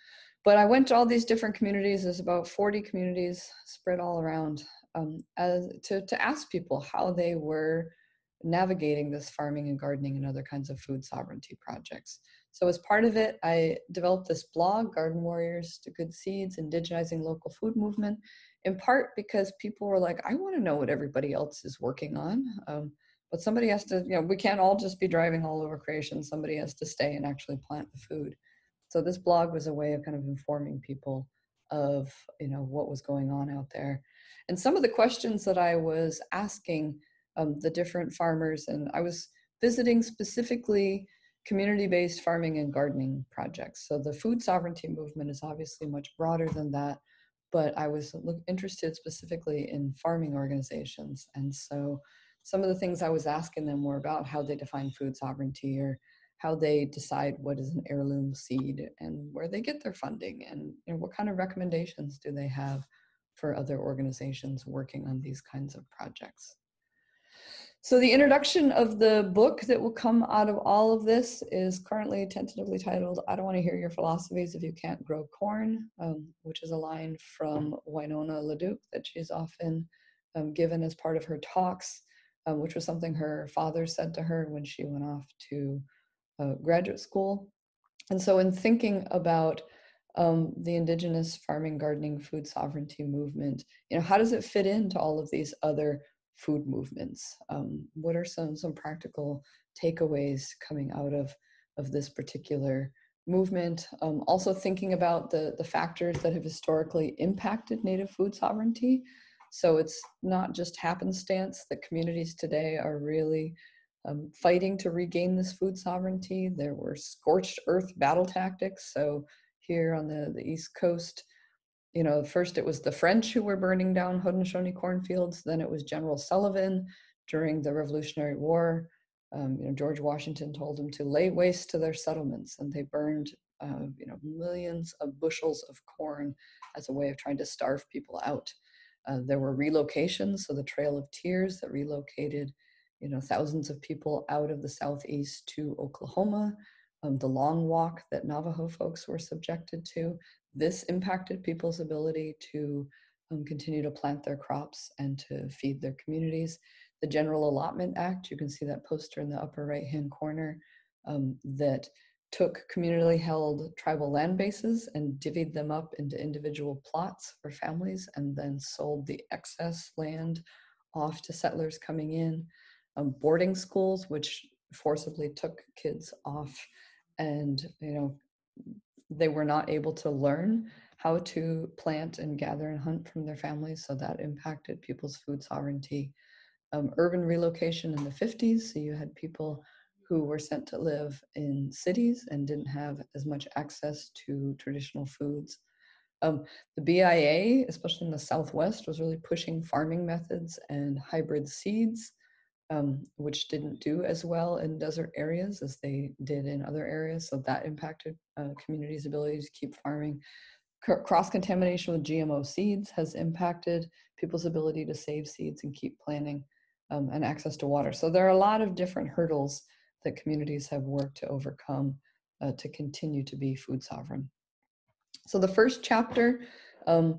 [SPEAKER 2] but I went to all these different communities. There's about 40 communities spread all around um, as, to, to ask people how they were navigating this farming and gardening and other kinds of food sovereignty projects. So as part of it, I developed this blog, Garden Warriors to Good Seeds, Indigenizing Local Food Movement, in part because people were like, I want to know what everybody else is working on. Um, but somebody has to, you know, we can't all just be driving all over creation. Somebody has to stay and actually plant the food. So this blog was a way of kind of informing people of, you know, what was going on out there. And some of the questions that I was asking um, the different farmers, and I was visiting specifically community-based farming and gardening projects. So the food sovereignty movement is obviously much broader than that, but I was interested specifically in farming organizations. And so some of the things I was asking them were about how they define food sovereignty or how they decide what is an heirloom seed and where they get their funding and you know, what kind of recommendations do they have for other organizations working on these kinds of projects. So the introduction of the book that will come out of all of this is currently tentatively titled "I Don't Want to Hear Your Philosophies If You Can't Grow Corn," um, which is a line from Winona LaDuke that she's often um, given as part of her talks, um, which was something her father said to her when she went off to uh, graduate school. And so, in thinking about um, the indigenous farming, gardening, food sovereignty movement, you know, how does it fit into all of these other food movements? Um, what are some some practical takeaways coming out of of this particular movement? Um, also thinking about the the factors that have historically impacted Native food sovereignty. So it's not just happenstance that communities today are really um, fighting to regain this food sovereignty. There were scorched earth battle tactics. So here on the, the East Coast, you know, first it was the French who were burning down Haudenosaunee cornfields, then it was General Sullivan during the Revolutionary War. Um, you know, George Washington told them to lay waste to their settlements, and they burned, uh, you know, millions of bushels of corn as a way of trying to starve people out. Uh, there were relocations, so the Trail of Tears that relocated, you know, thousands of people out of the southeast to Oklahoma. Um, the long walk that Navajo folks were subjected to this impacted people's ability to um, continue to plant their crops and to feed their communities. The General Allotment Act, you can see that poster in the upper right hand corner, um, that took communally held tribal land bases and divvied them up into individual plots for families and then sold the excess land off to settlers coming in. Um, boarding schools, which forcibly took kids off and you know they were not able to learn how to plant and gather and hunt from their families, so that impacted people's food sovereignty. Um, urban relocation in the 50s, so you had people who were sent to live in cities and didn't have as much access to traditional foods. Um, the BIA, especially in the Southwest, was really pushing farming methods and hybrid seeds um, which didn't do as well in desert areas as they did in other areas. So that impacted uh, communities' ability to keep farming. Cross contamination with GMO seeds has impacted people's ability to save seeds and keep planting um, and access to water. So there are a lot of different hurdles that communities have worked to overcome uh, to continue to be food sovereign. So the first chapter um,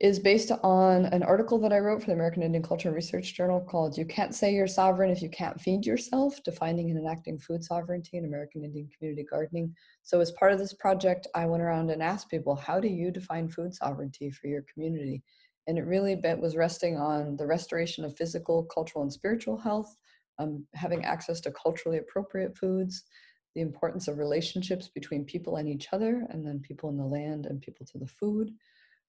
[SPEAKER 2] is based on an article that I wrote for the American Indian Culture Research Journal called You Can't Say You're Sovereign If You Can't Feed Yourself Defining and Enacting Food Sovereignty in American Indian Community Gardening. So, as part of this project, I went around and asked people, How do you define food sovereignty for your community? And it really was resting on the restoration of physical, cultural, and spiritual health, um, having access to culturally appropriate foods, the importance of relationships between people and each other, and then people in the land and people to the food,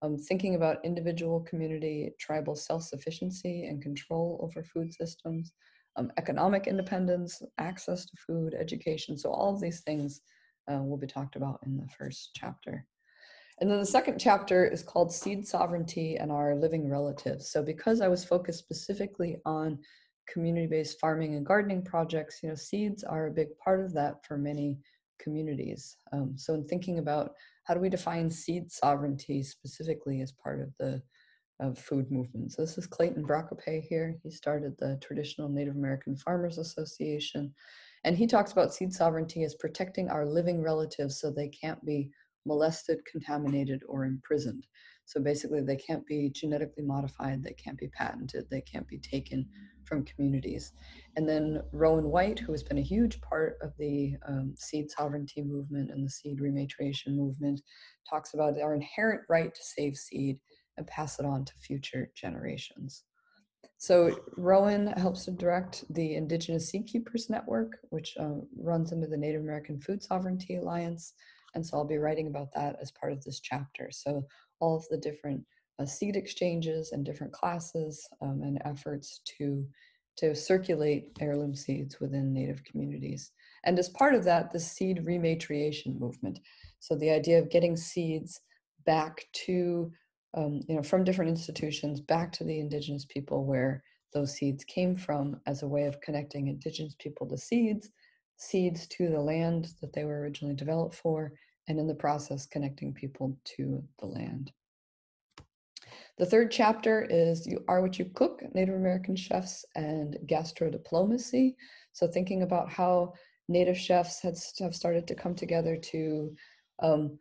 [SPEAKER 2] um, thinking about individual, community, tribal self sufficiency and control over food systems, um, economic independence, access to food, education. So, all of these things uh, will be talked about in the first chapter. And then the second chapter is called Seed Sovereignty and Our Living Relatives. So, because I was focused specifically on community-based farming and gardening projects, you know, seeds are a big part of that for many communities. Um, so in thinking about how do we define seed sovereignty specifically as part of the of food movement. So this is Clayton Brascoupé here. He started the Traditional Native American Farmers Association. And he talks about seed sovereignty as protecting our living relatives so they can't be molested, contaminated, or imprisoned. So basically, they can't be genetically modified, they can't be patented, they can't be taken from communities. And then Rowan White, who has been a huge part of the um, seed sovereignty movement and the seed rematriation movement, talks about our inherent right to save seed and pass it on to future generations. So Rowan helps to direct the Indigenous Seed Keepers Network, which uh, runs under the Native American Food Sovereignty Alliance. And so I'll be writing about that as part of this chapter. So all of the different uh, seed exchanges and different classes um, and efforts to to circulate heirloom seeds within native communities. And as part of that, the seed rematriation movement. So the idea of getting seeds back to, um, you know, from different institutions back to the indigenous people where those seeds came from as a way of connecting indigenous people to seeds, seeds to the land that they were originally developed for, and in the process connecting people to the land. The third chapter is You Are What You Cook, Native American Chefs and Gastro Diplomacy. So thinking about how Native chefs had, have started to come together to um,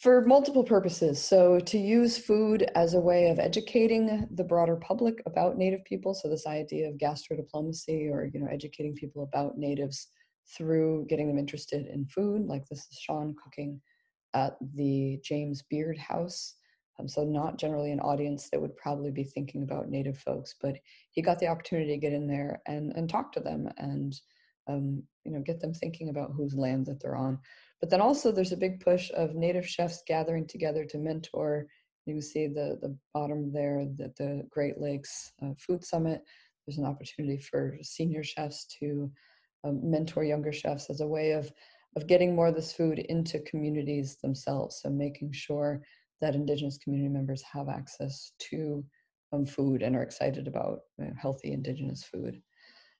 [SPEAKER 2] for multiple purposes. So to use food as a way of educating the broader public about Native people. So this idea of gastro diplomacy or you know educating people about natives through getting them interested in food. Like this is Sean cooking at the James Beard House. Um, so not generally an audience that would probably be thinking about Native folks, but he got the opportunity to get in there and and talk to them and um, you know get them thinking about whose land that they're on. But then also there's a big push of Native chefs gathering together to mentor. You can see the the bottom there that the Great Lakes uh, Food Summit. There's an opportunity for senior chefs to um, mentor younger chefs as a way of of getting more of this food into communities themselves. So making sure that Indigenous community members have access to um, food and are excited about you know, healthy Indigenous food.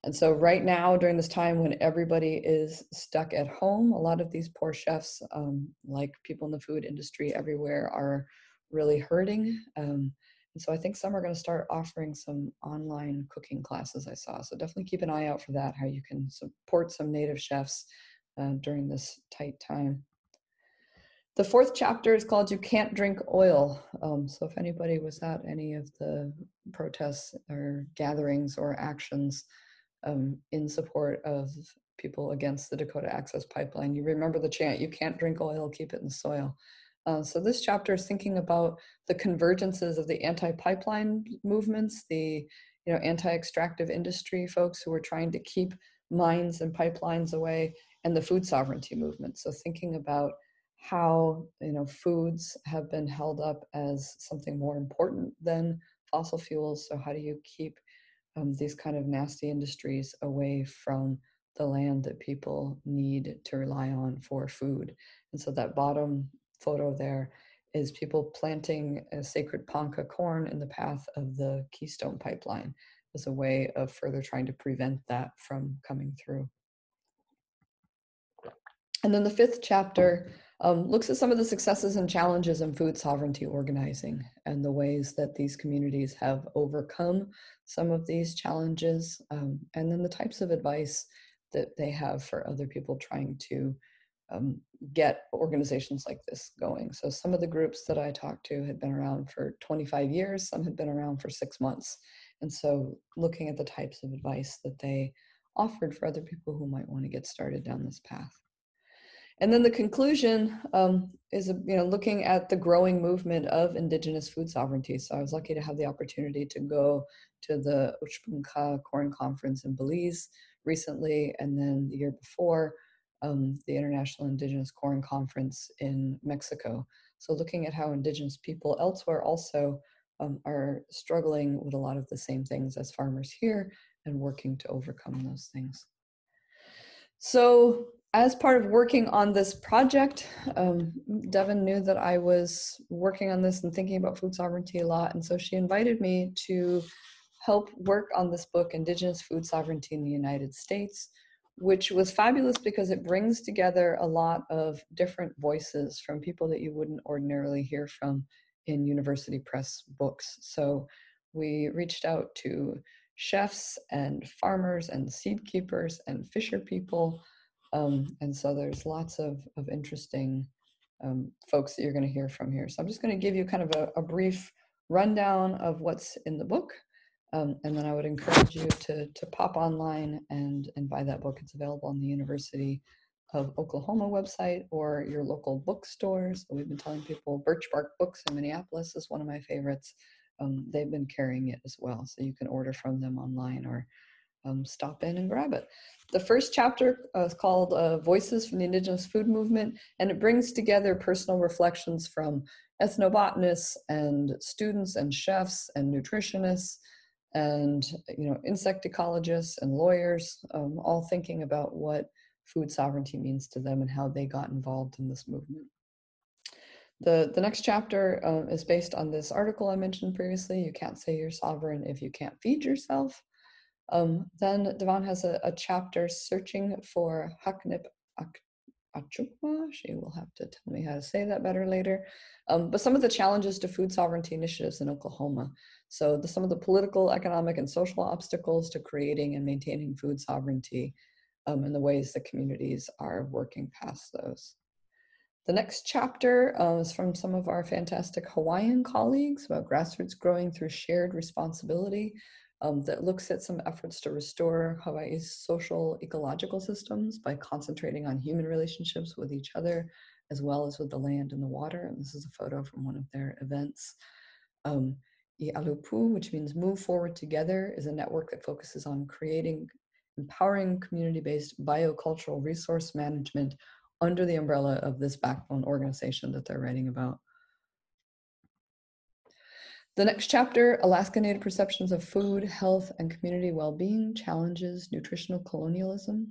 [SPEAKER 2] And so, right now, during this time when everybody is stuck at home, a lot of these poor chefs, um, like people in the food industry everywhere, are really hurting. And so, I think some are going to start offering some online cooking classes. I saw. So, definitely keep an eye out for that, how you can support some native chefs uh, during this tight time. The fourth chapter is called You Can't Drink Oil. Um, so, if anybody was at any of the protests or gatherings or actions um, in support of people against the Dakota Access Pipeline, you remember the chant, You can't drink oil, keep it in the soil. Uh, so, this chapter is thinking about the convergences of the anti pipeline movements, the you know, anti-extractive industry folks who are trying to keep mines and pipelines away, and the food sovereignty movement. So thinking about how you know foods have been held up as something more important than fossil fuels so how do you keep um, these kind of nasty industries away from the land that people need to rely on for food and so that bottom photo there is people planting a sacred ponca corn in the path of the keystone pipeline as a way of further trying to prevent that from coming through. And then the fifth chapter um, looks at some of the successes and challenges in food sovereignty organizing and the ways that these communities have overcome some of these challenges, um, and then the types of advice that they have for other people trying to um, get organizations like this going. So, some of the groups that I talked to had been around for 25 years, some had been around for six months. And so, looking at the types of advice that they offered for other people who might want to get started down this path. And then the conclusion um, is, you know, looking at the growing movement of indigenous food sovereignty. So I was lucky to have the opportunity to go to the Uchpumka Corn Conference in Belize recently, and then the year before, um, the International Indigenous Corn Conference in Mexico. So looking at how indigenous people elsewhere also um, are struggling with a lot of the same things as farmers here and working to overcome those things. So as part of working on this project, um, Devon knew that I was working on this and thinking about food sovereignty a lot. And so she invited me to help work on this book, Indigenous Food Sovereignty in the United States, which was fabulous because it brings together a lot of different voices from people that you wouldn't ordinarily hear from in university press books. So we reached out to chefs and farmers and seed keepers and fisher people. Um, and so there's lots of, of interesting um, folks that you're going to hear from here. So I'm just going to give you kind of a, a brief rundown of what's in the book. Um, and then I would encourage you to, to pop online and, and buy that book. It's available on the University of Oklahoma website or your local bookstores. We've been telling people Birch Bark Books in Minneapolis is one of my favorites. Um, they've been carrying it as well. So you can order from them online or um, stop in and grab it. The first chapter uh, is called uh, Voices from the Indigenous Food Movement, and it brings together personal reflections from ethnobotanists and students and chefs and nutritionists and you know insect ecologists and lawyers um, all thinking about what food sovereignty means to them and how they got involved in this movement. The the next chapter uh, is based on this article i mentioned previously you can't say you're sovereign if you can't feed yourself. Um, then devon has a, a, chapter searching for haknip Achukma. She will have to tell me how to say that better later. Um, but some of the challenges to food sovereignty initiatives in Oklahoma. So the, some of the political, economic, and social obstacles to creating and maintaining food sovereignty um, and the ways that communities are working past those. The next chapter uh, is from some of our fantastic Hawaiian colleagues about grassroots growing through shared responsibility um, that looks at some efforts to restore Hawaii's social ecological systems by concentrating on human relationships with each other, as well as with the land and the water. And this is a photo from one of their events. Um, Ialupu, which means move forward together, is a network that focuses on creating empowering community-based biocultural resource management under the umbrella of this backbone organization that they're writing about. The next chapter, Alaska Native Perceptions of Food, Health, and Community Well-Being Challenges Nutritional Colonialism,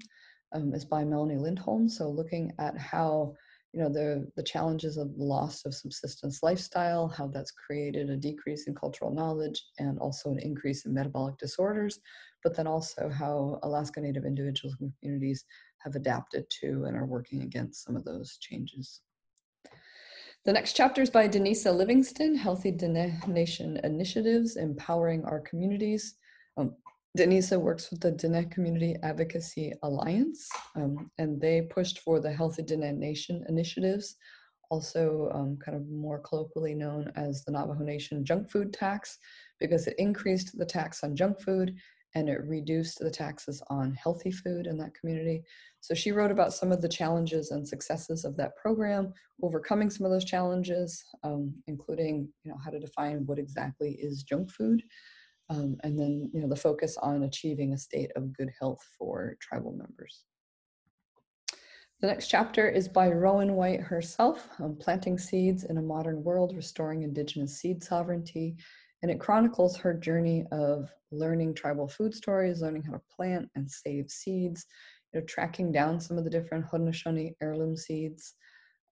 [SPEAKER 2] um, is by Melanie Lindholm. So looking at how, you know, the, the challenges of loss of subsistence lifestyle, how that's created a decrease in cultural knowledge and also an increase in metabolic disorders, but then also how Alaska Native individuals and communities have adapted to and are working against some of those changes. The next chapter is by Denisa Livingston, Healthy Diné Nation Initiatives, Empowering Our Communities. Um, Denisa works with the Diné Community Advocacy Alliance, um, and they pushed for the Healthy Diné Nation initiatives, also um, kind of more colloquially known as the Navajo Nation junk food tax, because it increased the tax on junk food and it reduced the taxes on healthy food in that community. So she wrote about some of the challenges and successes of that program, overcoming some of those challenges, um, including you know how to define what exactly is junk food, um, and then you know the focus on achieving a state of good health for tribal members. The next chapter is by Rowan White herself, um, Planting Seeds in a Modern World, Restoring Indigenous Seed Sovereignty and it chronicles her journey of learning tribal food stories, learning how to plant and save seeds, you know, tracking down some of the different Haudenosaunee heirloom seeds,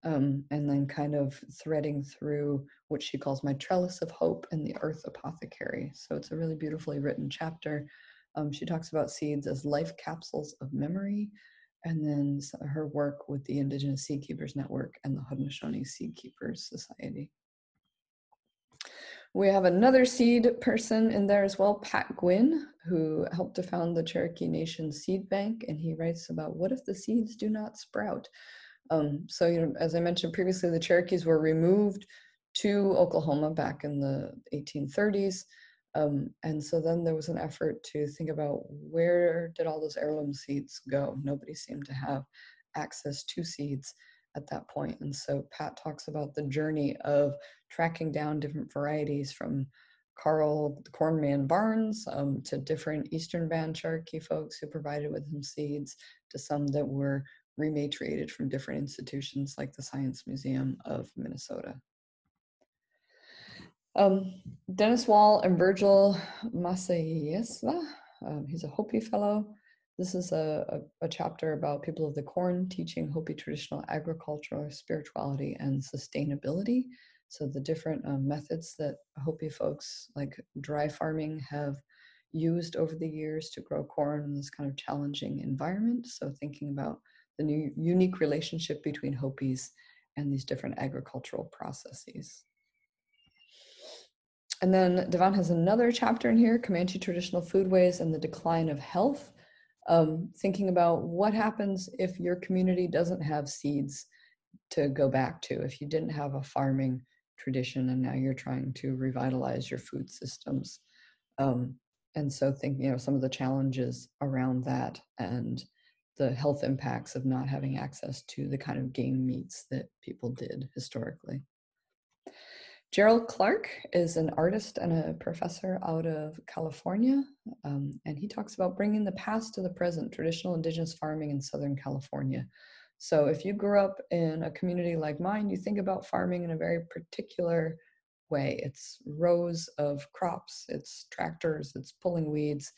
[SPEAKER 2] um, and then kind of threading through what she calls my trellis of hope and the earth apothecary. So it's a really beautifully written chapter. Um, she talks about seeds as life capsules of memory, and then her work with the Indigenous Seed Keepers Network and the Haudenosaunee Seed Keepers Society. We have another seed person in there as well, Pat Gwin, who helped to found the Cherokee Nation Seed Bank, and he writes about what if the seeds do not sprout. Um, so, you know, as I mentioned previously, the Cherokees were removed to Oklahoma back in the 1830s. Um, and so then there was an effort to think about where did all those heirloom seeds go? Nobody seemed to have access to seeds at that point. And so Pat talks about the journey of tracking down different varieties from Carl the Cornman Barnes um, to different Eastern Band Cherokee folks who provided with him seeds to some that were rematriated from different institutions like the Science Museum of Minnesota. Um, Dennis Wall and Virgil Masayesva, um, he's a Hopi fellow. This is a, a, a, chapter about people of the corn teaching Hopi traditional agriculture, spirituality, and sustainability. So the different um, methods that Hopi folks like dry farming have used over the years to grow corn in this kind of challenging environment. So thinking about the new unique relationship between Hopis and these different agricultural processes. And then Devon has another chapter in here, Comanche traditional foodways and the decline of health, um, thinking about what happens if your community doesn't have seeds to go back to, if you didn't have a farming tradition and now you're trying to revitalize your food systems. Um, and so think, you know, some of the challenges around that and the health impacts of not having access to the kind of game meats that people did historically. Gerald Clarke is an artist and a professor out of California, um, and he talks about bringing the past to the present, traditional indigenous farming in Southern California. So if you grew up in a community like mine, you think about farming in a very particular way. It's rows of crops, it's tractors, it's pulling weeds,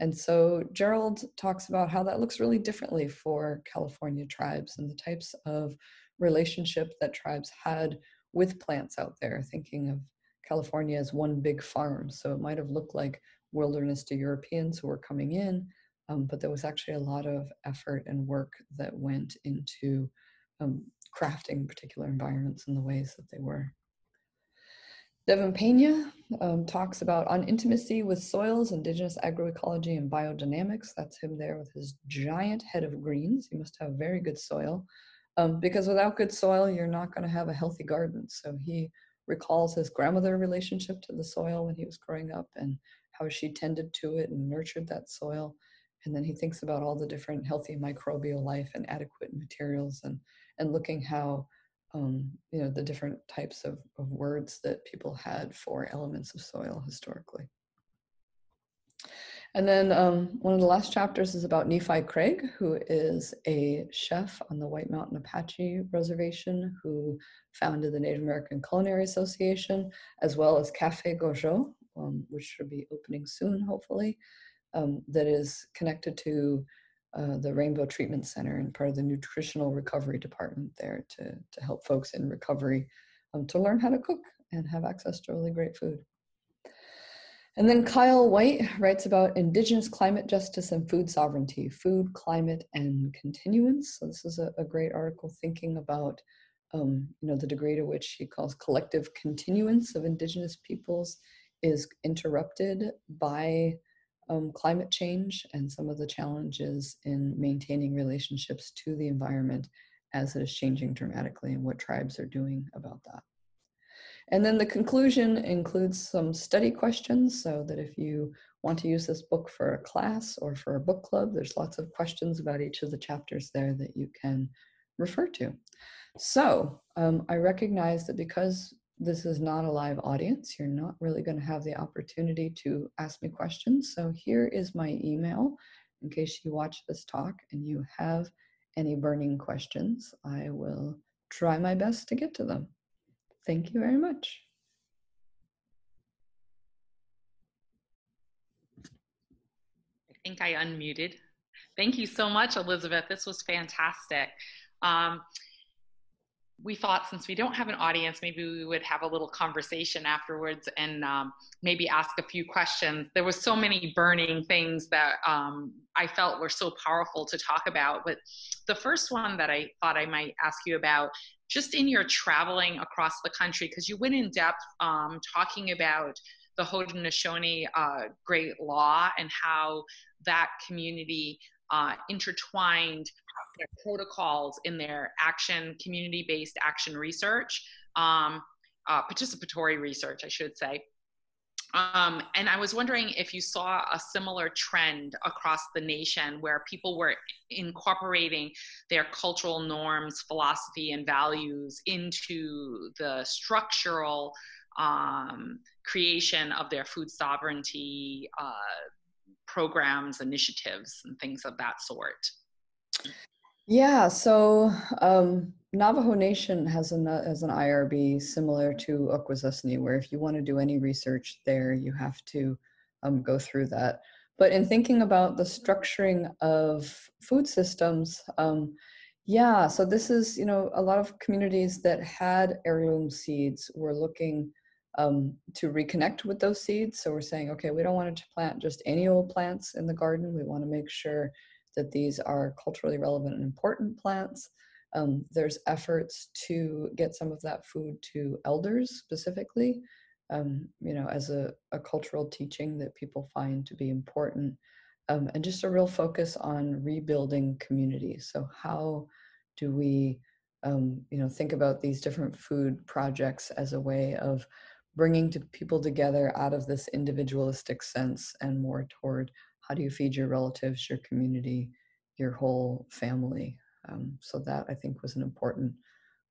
[SPEAKER 2] and so Gerald talks about how that looks really differently for California tribes and the types of relationship that tribes had with plants out there, thinking of California as one big farm. So it might have looked like wilderness to Europeans who were coming in, um, but there was actually a lot of effort and work that went into um, crafting particular environments in the ways that they were. Devon Pena um, talks about on intimacy with soils, indigenous agroecology, and biodynamics. That's him there with his giant head of greens. He must have very good soil um, because without good soil, you're not going to have a healthy garden. So he recalls his grandmother relationship to the soil when he was growing up and how she tended to it and nurtured that soil. And then he thinks about all the different healthy microbial life and adequate materials and, and looking how um, you know, the different types of, of words that people had for elements of soil historically. And then um, one of the last chapters is about Nephi Craig, who is a chef on the White Mountain Apache Reservation, who founded the Native American Culinary Association, as well as Cafe Gozhóó, um, which should be opening soon, hopefully, um, that is connected to uh, the Rainbow Treatment Center and part of the nutritional recovery department there to, to help folks in recovery um, to learn how to cook and have access to really great food. And then Kyle Whyte writes about Indigenous climate justice and food sovereignty, food, climate, and continuance. So this is a, a great article thinking about um, you know, the degree to which he calls collective continuance of Indigenous peoples is interrupted by um, climate change and some of the challenges in maintaining relationships to the environment as it is changing dramatically and what tribes are doing about that. And then the conclusion includes some study questions so that if you want to use this book for a class or for a book club, there's lots of questions about each of the chapters there that you can refer to. So um, I recognize that because this is not a live audience. You're not really going to have the opportunity to ask me questions. So here is my email in case you watch this talk and you have any burning questions. I will try my best to get to them. Thank you very much.
[SPEAKER 1] I think I unmuted. Thank you so much, Elizabeth. This was fantastic. Um, we thought since we don't have an audience, maybe we would have a little conversation afterwards and um, maybe ask a few questions. There was so many burning things that um, I felt were so powerful to talk about. But the first one that I thought I might ask you about, just in your traveling across the country, because you went in depth um, talking about the Haudenosaunee uh, Great Law and how that community uh, intertwined their protocols in their action, community based action research, um, uh, participatory research, I should say. Um, and I was wondering if you saw a similar trend across the nation where people were incorporating their cultural norms, philosophy, and values into the structural um, creation of their food sovereignty uh, programs, initiatives, and things of that sort.
[SPEAKER 2] Yeah, so um, Navajo Nation has an, uh, has an IRB similar to Akwesasne, where if you want to do any research there, you have to um, go through that. But in thinking about the structuring of food systems, um, yeah, so this is, you know, a lot of communities that had heirloom seeds were looking um, to reconnect with those seeds. So we're saying, okay, we don't want to plant just any old plants in the garden. We want to make sure that these are culturally relevant and important plants. Um, there's efforts to get some of that food to elders specifically, um, you know, as a, a, cultural teaching that people find to be important, um, and just a real focus on rebuilding communities. So how do we, um, you know, think about these different food projects as a way of bringing to people together out of this individualistic sense and more toward how do you feed your relatives, your community, your whole family. Um, so that I think was an important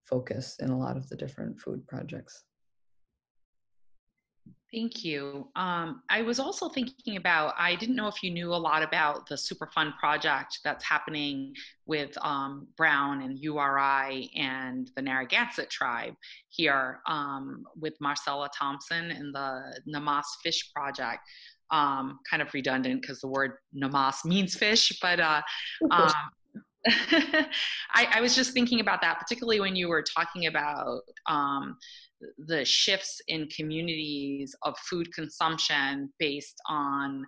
[SPEAKER 2] focus in a lot of the different food projects.
[SPEAKER 1] Thank you. Um, I was also thinking about, I didn't know if you knew a lot about the Superfund project that's happening with um, Brown and URI and the Narragansett tribe here um, with Marcella Thompson and the Namas Fish Project. Um, kind of redundant because the word Namas means fish, but uh, um, I, I, was just thinking about that, particularly when you were talking about um, the shifts in communities of food consumption based on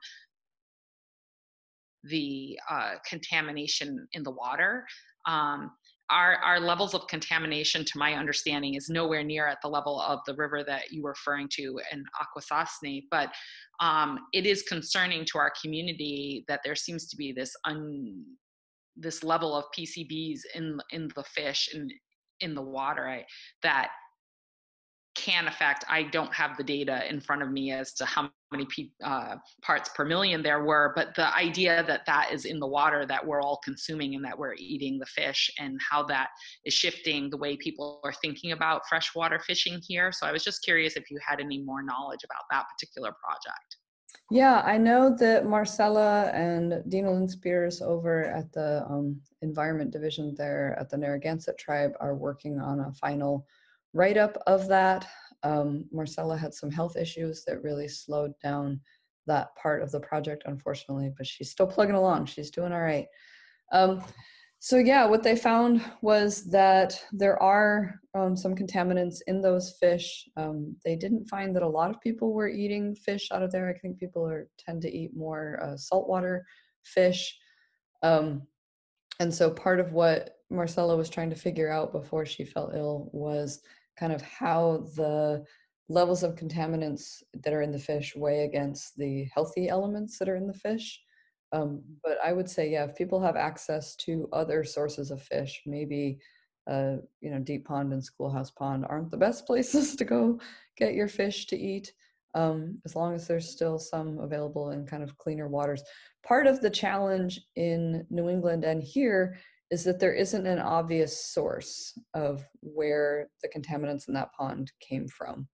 [SPEAKER 1] the uh, contamination in the water. Um, our, our levels of contamination, to my understanding, is nowhere near at the level of the river that you were referring to in Akwesasne, but um, it is concerning to our community that there seems to be this un, this level of PCBs in in the fish and in the water that can affect. I don't have the data in front of me as to how many uh, parts per million there were, but the idea that that is in the water that we're all consuming and that we're eating the fish and how that is shifting the way people are thinking about freshwater fishing here. So I was just curious if you had any more knowledge about that particular project.
[SPEAKER 2] Yeah, I know that Marcella and Dinalyn Spears over at the um, Environment Division there at the Narragansett Tribe are working on a final write up of that. Um, Marcella had some health issues that really slowed down that part of the project, unfortunately, but she's still plugging along. She's doing all right. Um, so yeah, what they found was that there are um, some contaminants in those fish. Um, they didn't find that a lot of people were eating fish out of there. I think people are tend to eat more uh, saltwater fish. Um, and so part of what Marcella was trying to figure out before she fell ill was kind of how the levels of contaminants that are in the fish weigh against the healthy elements that are in the fish. Um, but I would say, yeah, if people have access to other sources of fish, maybe uh, you know, deep pond and schoolhouse pond aren't the best places to go get your fish to eat. Um, as long as there's still some available in kind of cleaner waters. Part of the challenge in New England and here is that there isn't an obvious source of where the contaminants in that pond came from.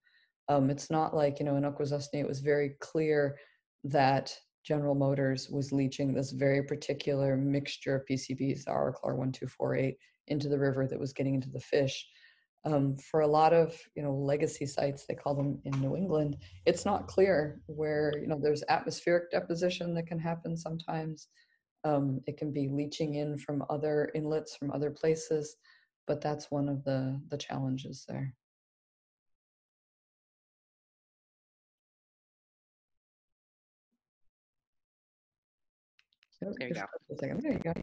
[SPEAKER 2] Um, it's not like, you know, in Akwesasne, it was very clear that General Motors was leaching this very particular mixture of PCBs, the Aroclor 1248, into the river that was getting into the fish. Um, for a lot of you know legacy sites, they call them in New England, it's not clear where you know there's atmospheric deposition that can happen sometimes. Um, it can be leaching in from other inlets from other places, but that's one of the the challenges there.
[SPEAKER 1] There you go. There you go.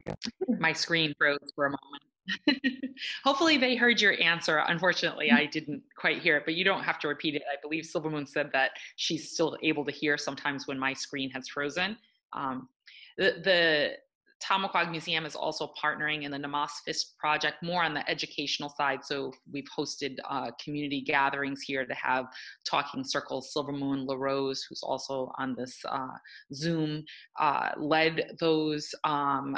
[SPEAKER 1] My screen froze for a moment. Hopefully they heard your answer. Unfortunately, I didn't quite hear it, but you don't have to repeat it. I believe Silvermoon said that she's still able to hear sometimes when my screen has frozen. Um, the, the Museum is also partnering in the Namas Fish project more on the educational side. So we've hosted uh, community gatherings here to have talking circles. Silver Moon LaRose, who's also on this uh, Zoom, uh, led those um,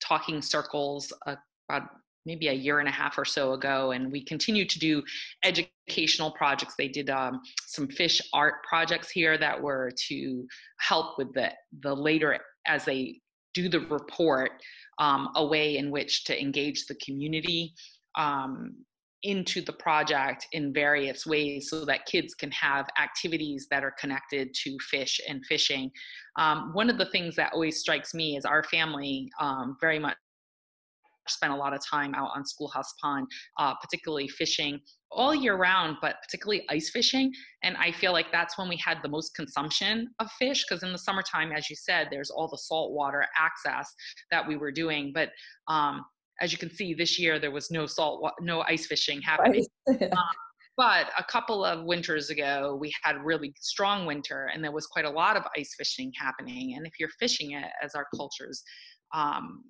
[SPEAKER 1] talking circles uh, about maybe a year and a half or so ago and we continue to do educational projects they did um, some fish art projects here that were to help with the the later as they do the report um, a way in which to engage the community um, into the project in various ways so that kids can have activities that are connected to fish and fishing. Um, one of the things that always strikes me is our family um, very much spent a lot of time out on Schoolhouse Pond, uh, particularly fishing all year round, but particularly ice fishing. And I feel like that's when we had the most consumption of fish because in the summertime, as you said, there's all the saltwater access that we were doing. But um, as you can see, this year there was no salt, no ice fishing happening. Right. um, but a couple of winters ago, we had really strong winter, and there was quite a lot of ice fishing happening. And if you're fishing it, as our cultures um,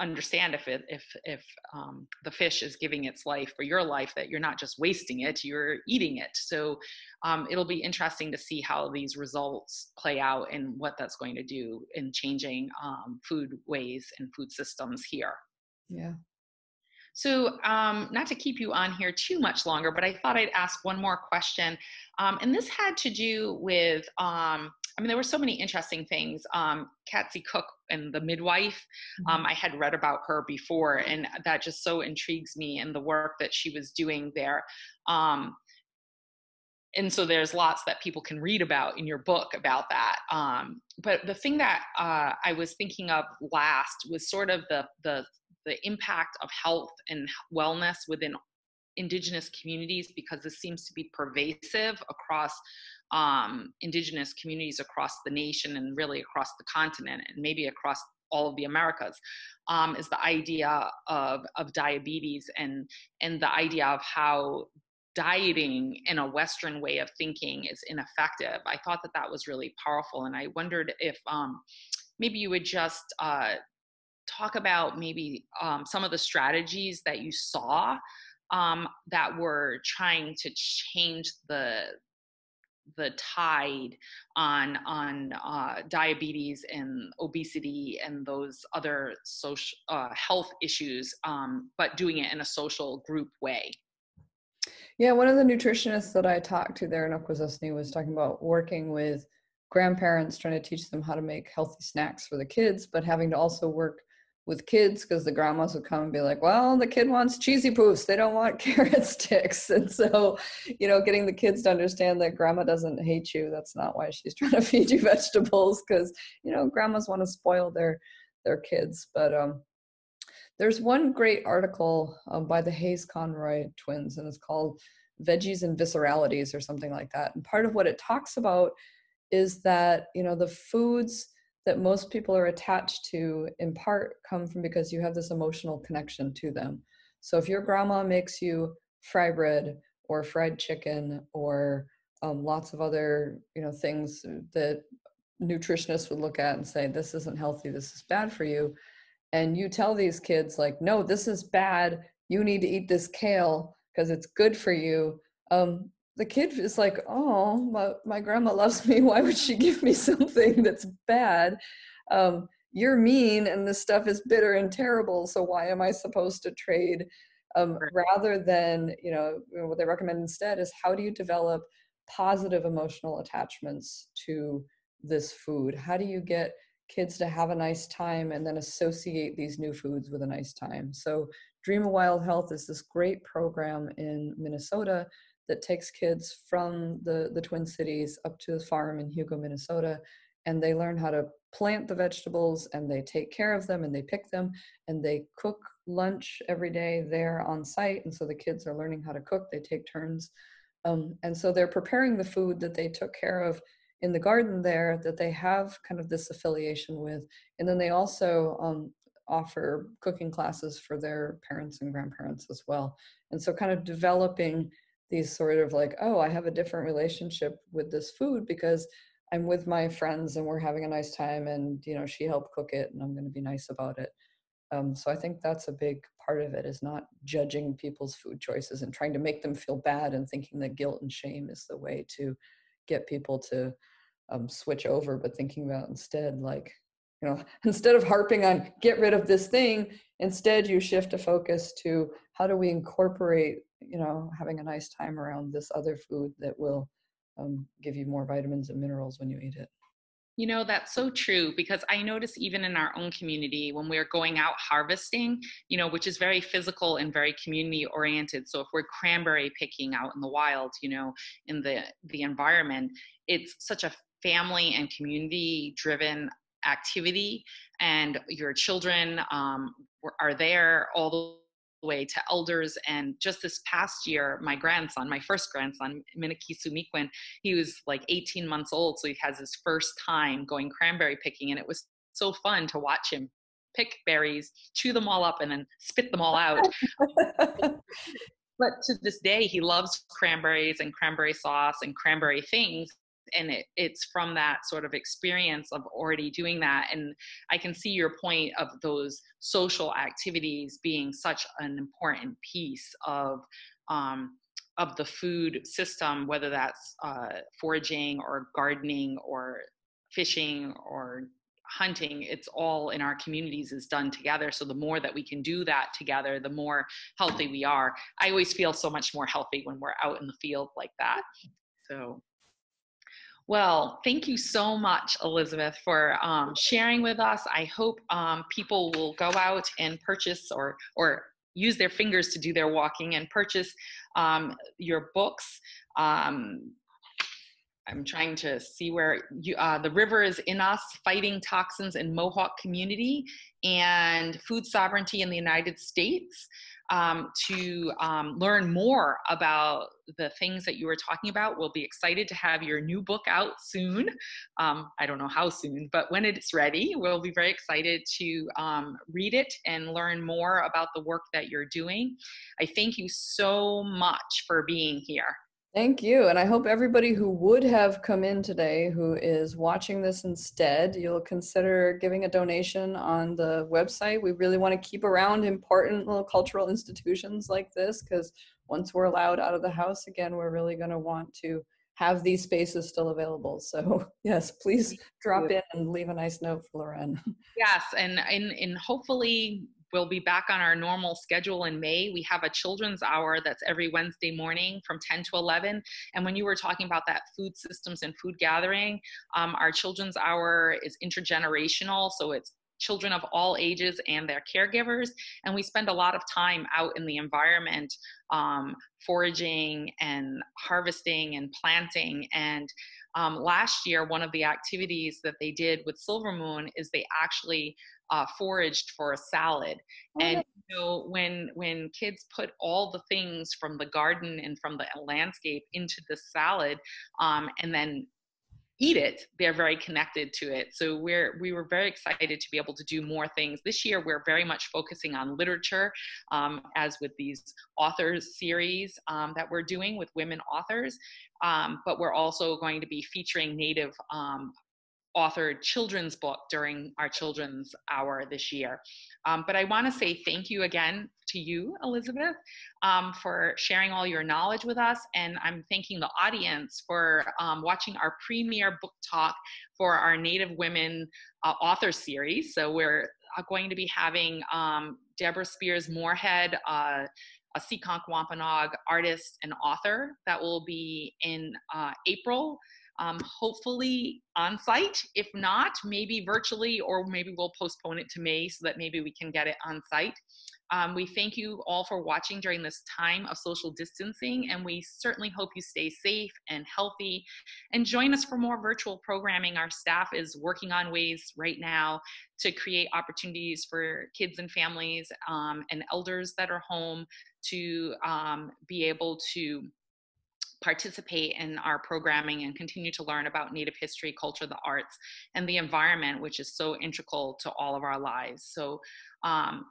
[SPEAKER 1] understand if it if if um, the fish is giving its life for your life that you're not just wasting it you're eating it. So um, it'll be interesting to see how these results play out and what that's going to do in changing um, food ways and food systems here.
[SPEAKER 2] Yeah.
[SPEAKER 1] So, um, not to keep you on here too much longer, but I thought I'd ask one more question. Um, and this had to do with, um, I mean, there were so many interesting things. Um, Katsi Cook and the midwife, mm-hmm. um, I had read about her before, and that just so intrigues me and the work that she was doing there. Um, and so there's lots that people can read about in your book about that. Um, but the thing that uh, I was thinking of last was sort of the the the impact of health and wellness within indigenous communities because this seems to be pervasive across um, indigenous communities across the nation and really across the continent and maybe across all of the Americas um, is the idea of, of diabetes and, and the idea of how dieting in a Western way of thinking is ineffective. I thought that that was really powerful. And I wondered if um, maybe you would just uh, talk about maybe um, some of the strategies that you saw um, that were trying to change the the tide on on uh, diabetes and obesity and those other social uh, health issues, um, but doing it in a social group way.
[SPEAKER 2] Yeah, one of the nutritionists that I talked to there in Akwesasne was talking about working with grandparents, trying to teach them how to make healthy snacks for the kids, but having to also work with kids because the grandmas would come and be like, well, the kid wants cheesy poofs. They don't want carrot sticks. And so, you know, getting the kids to understand that grandma doesn't hate you. That's not why she's trying to feed you vegetables because, you know, grandmas want to spoil their their kids. But um, there's one great article um, by the Hayes Conroy twins, and it's called Veggies and Visceralities or something like that. And part of what it talks about is that, you know, the foods – that most people are attached to in part come from because you have this emotional connection to them. So if your grandma makes you fry bread or fried chicken or um, lots of other you know things that nutritionists would look at and say this isn't healthy this is bad for you and you tell these kids like no this is bad you need to eat this kale because it's good for you um, the kid is like, oh, my, my grandma loves me. Why would she give me something that's bad? Um, you're mean and this stuff is bitter and terrible. So why am I supposed to trade? Um, rather than, you know, what they recommend instead is how do you develop positive emotional attachments to this food? How do you get kids to have a nice time and then associate these new foods with a nice time? So Dream of Wild Health is this great program in Minnesota that takes kids from the, the Twin Cities up to a farm in Hugo, Minnesota, and they learn how to plant the vegetables and they take care of them and they pick them and they cook lunch every day there on site. And so the kids are learning how to cook, they take turns. Um, and so they're preparing the food that they took care of in the garden there that they have kind of this affiliation with. And then they also um, offer cooking classes for their parents and grandparents as well. And so kind of developing these sort of like, oh, I have a different relationship with this food because I'm with my friends and we're having a nice time and you know she helped cook it and I'm going to be nice about it. Um, so I think that's a big part of it is not judging people's food choices and trying to make them feel bad and thinking that guilt and shame is the way to get people to um, switch over, but thinking about instead like you know instead of harping on get rid of this thing instead you shift a focus to how do we incorporate you know having a nice time around this other food that will um, give you more vitamins and minerals when you eat it
[SPEAKER 1] you know, that's so true because I notice even in our own community when we're going out harvesting, you know, which is very physical and very community oriented. So if we're cranberry picking out in the wild, you know, in the the environment, it's such a family and community driven activity and your children um, are there all the way to elders and just this past year my grandson my first grandson miniki sumiquin he was like 18 months old so he has his first time going cranberry picking and it was so fun to watch him pick berries chew them all up and then spit them all out. But to this day he loves cranberries and cranberry sauce and cranberry things and it, it's from that sort of experience of already doing that and i can see your point of those social activities being such an important piece of um, of the food system whether that's uh, foraging or gardening or fishing or hunting it's all in our communities is done together. So the more that we can do that together the more healthy we are. I always feel so much more healthy when we're out in the field like that. So well, thank you so much, Elizabeth, for um, sharing with us. I hope um, people will go out and purchase or or use their fingers to do their walking and purchase um, your books. Um, I'm trying to see where you, uh, the river is in us, fighting toxins in Mohawk community, and food sovereignty in the United States um, to um, learn more about the things that you were talking about. We'll be excited to have your new book out soon. Um, I don't know how soon, but when it's ready, we'll be very excited to um, read it and learn more about the work that you're doing. I thank you so much for being here.
[SPEAKER 2] Thank you. And I hope everybody who would have come in today who is watching this instead, you'll consider giving a donation on the website. We really want to keep around important little cultural institutions like this because once we're allowed out of the house again, we're really going to want to have these spaces still available. So yes, please drop in and leave a nice note for Loren.
[SPEAKER 1] Yes, and and, and hopefully we'll be back on our normal schedule in May. We have a children's hour that's every Wednesday morning from 10 to 11. And when you were talking about that food systems and food gathering, um, our children's hour is intergenerational. So it's children of all ages and their caregivers. And we spend a lot of time out in the environment um, foraging and harvesting and planting. And um, last year, one of the activities that they did with Silver Moon is they actually uh, foraged for a salad. Oh, and you know, when when kids put all the things from the garden and from the landscape into the salad, um, and then eat it they're very connected to it. So we're we were very excited to be able to do more things. This year we're very much focusing on literature um, as with these authors series um, that we're doing with women authors. Um, but we're also going to be featuring native um, authored children's book during our children's hour this year. Um, but I want to say thank you again to you, Elizabeth, um, for sharing all your knowledge with us. And I'm thanking the audience for um, watching our premiere book talk for our Native Women uh, author series. So we're uh, going to be having um, Deborah Spears Moorehead. Uh, a Seaconke Wampanoag artist and author that will be in uh, April um, hopefully on site. If not, maybe virtually, or maybe we'll postpone it to May so that maybe we can get it on site. Um, we thank you all for watching during this time of social distancing, and we certainly hope you stay safe and healthy. And join us for more virtual programming. Our staff is working on ways right now to create opportunities for kids and families um, and elders that are home to um, be able to participate in our programming and continue to learn about Native history, culture, the arts, and the environment, which is so integral to all of our lives. So, um,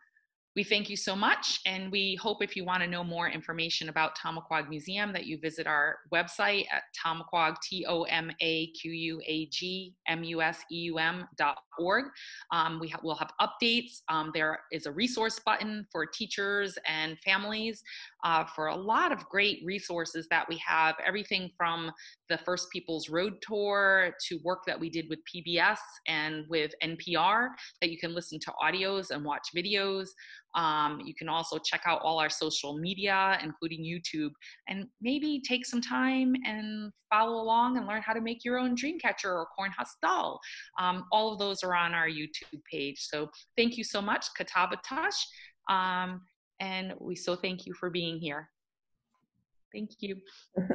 [SPEAKER 1] we thank you so much, and we hope if you want to know more information about Tomaquag Museum that you visit our website at tomaquag, T-O-M-A-Q-U-A-G, M-U-S-E-U-M dot org. Um, we ha- will have updates. Um, there is a resource button for teachers and families uh, for a lot of great resources that we have. Everything from the First People's Road Tour to work that we did with PBS and with NPR that you can listen to audios and watch videos. Um, you can also check out all our social media, including YouTube, and maybe take some time and follow along and learn how to make your own dream catcher or cornhusk doll. Um, all of those are on our YouTube page. So thank you so much, Kutaputush. Um, and we so thank you for being here. Thank you.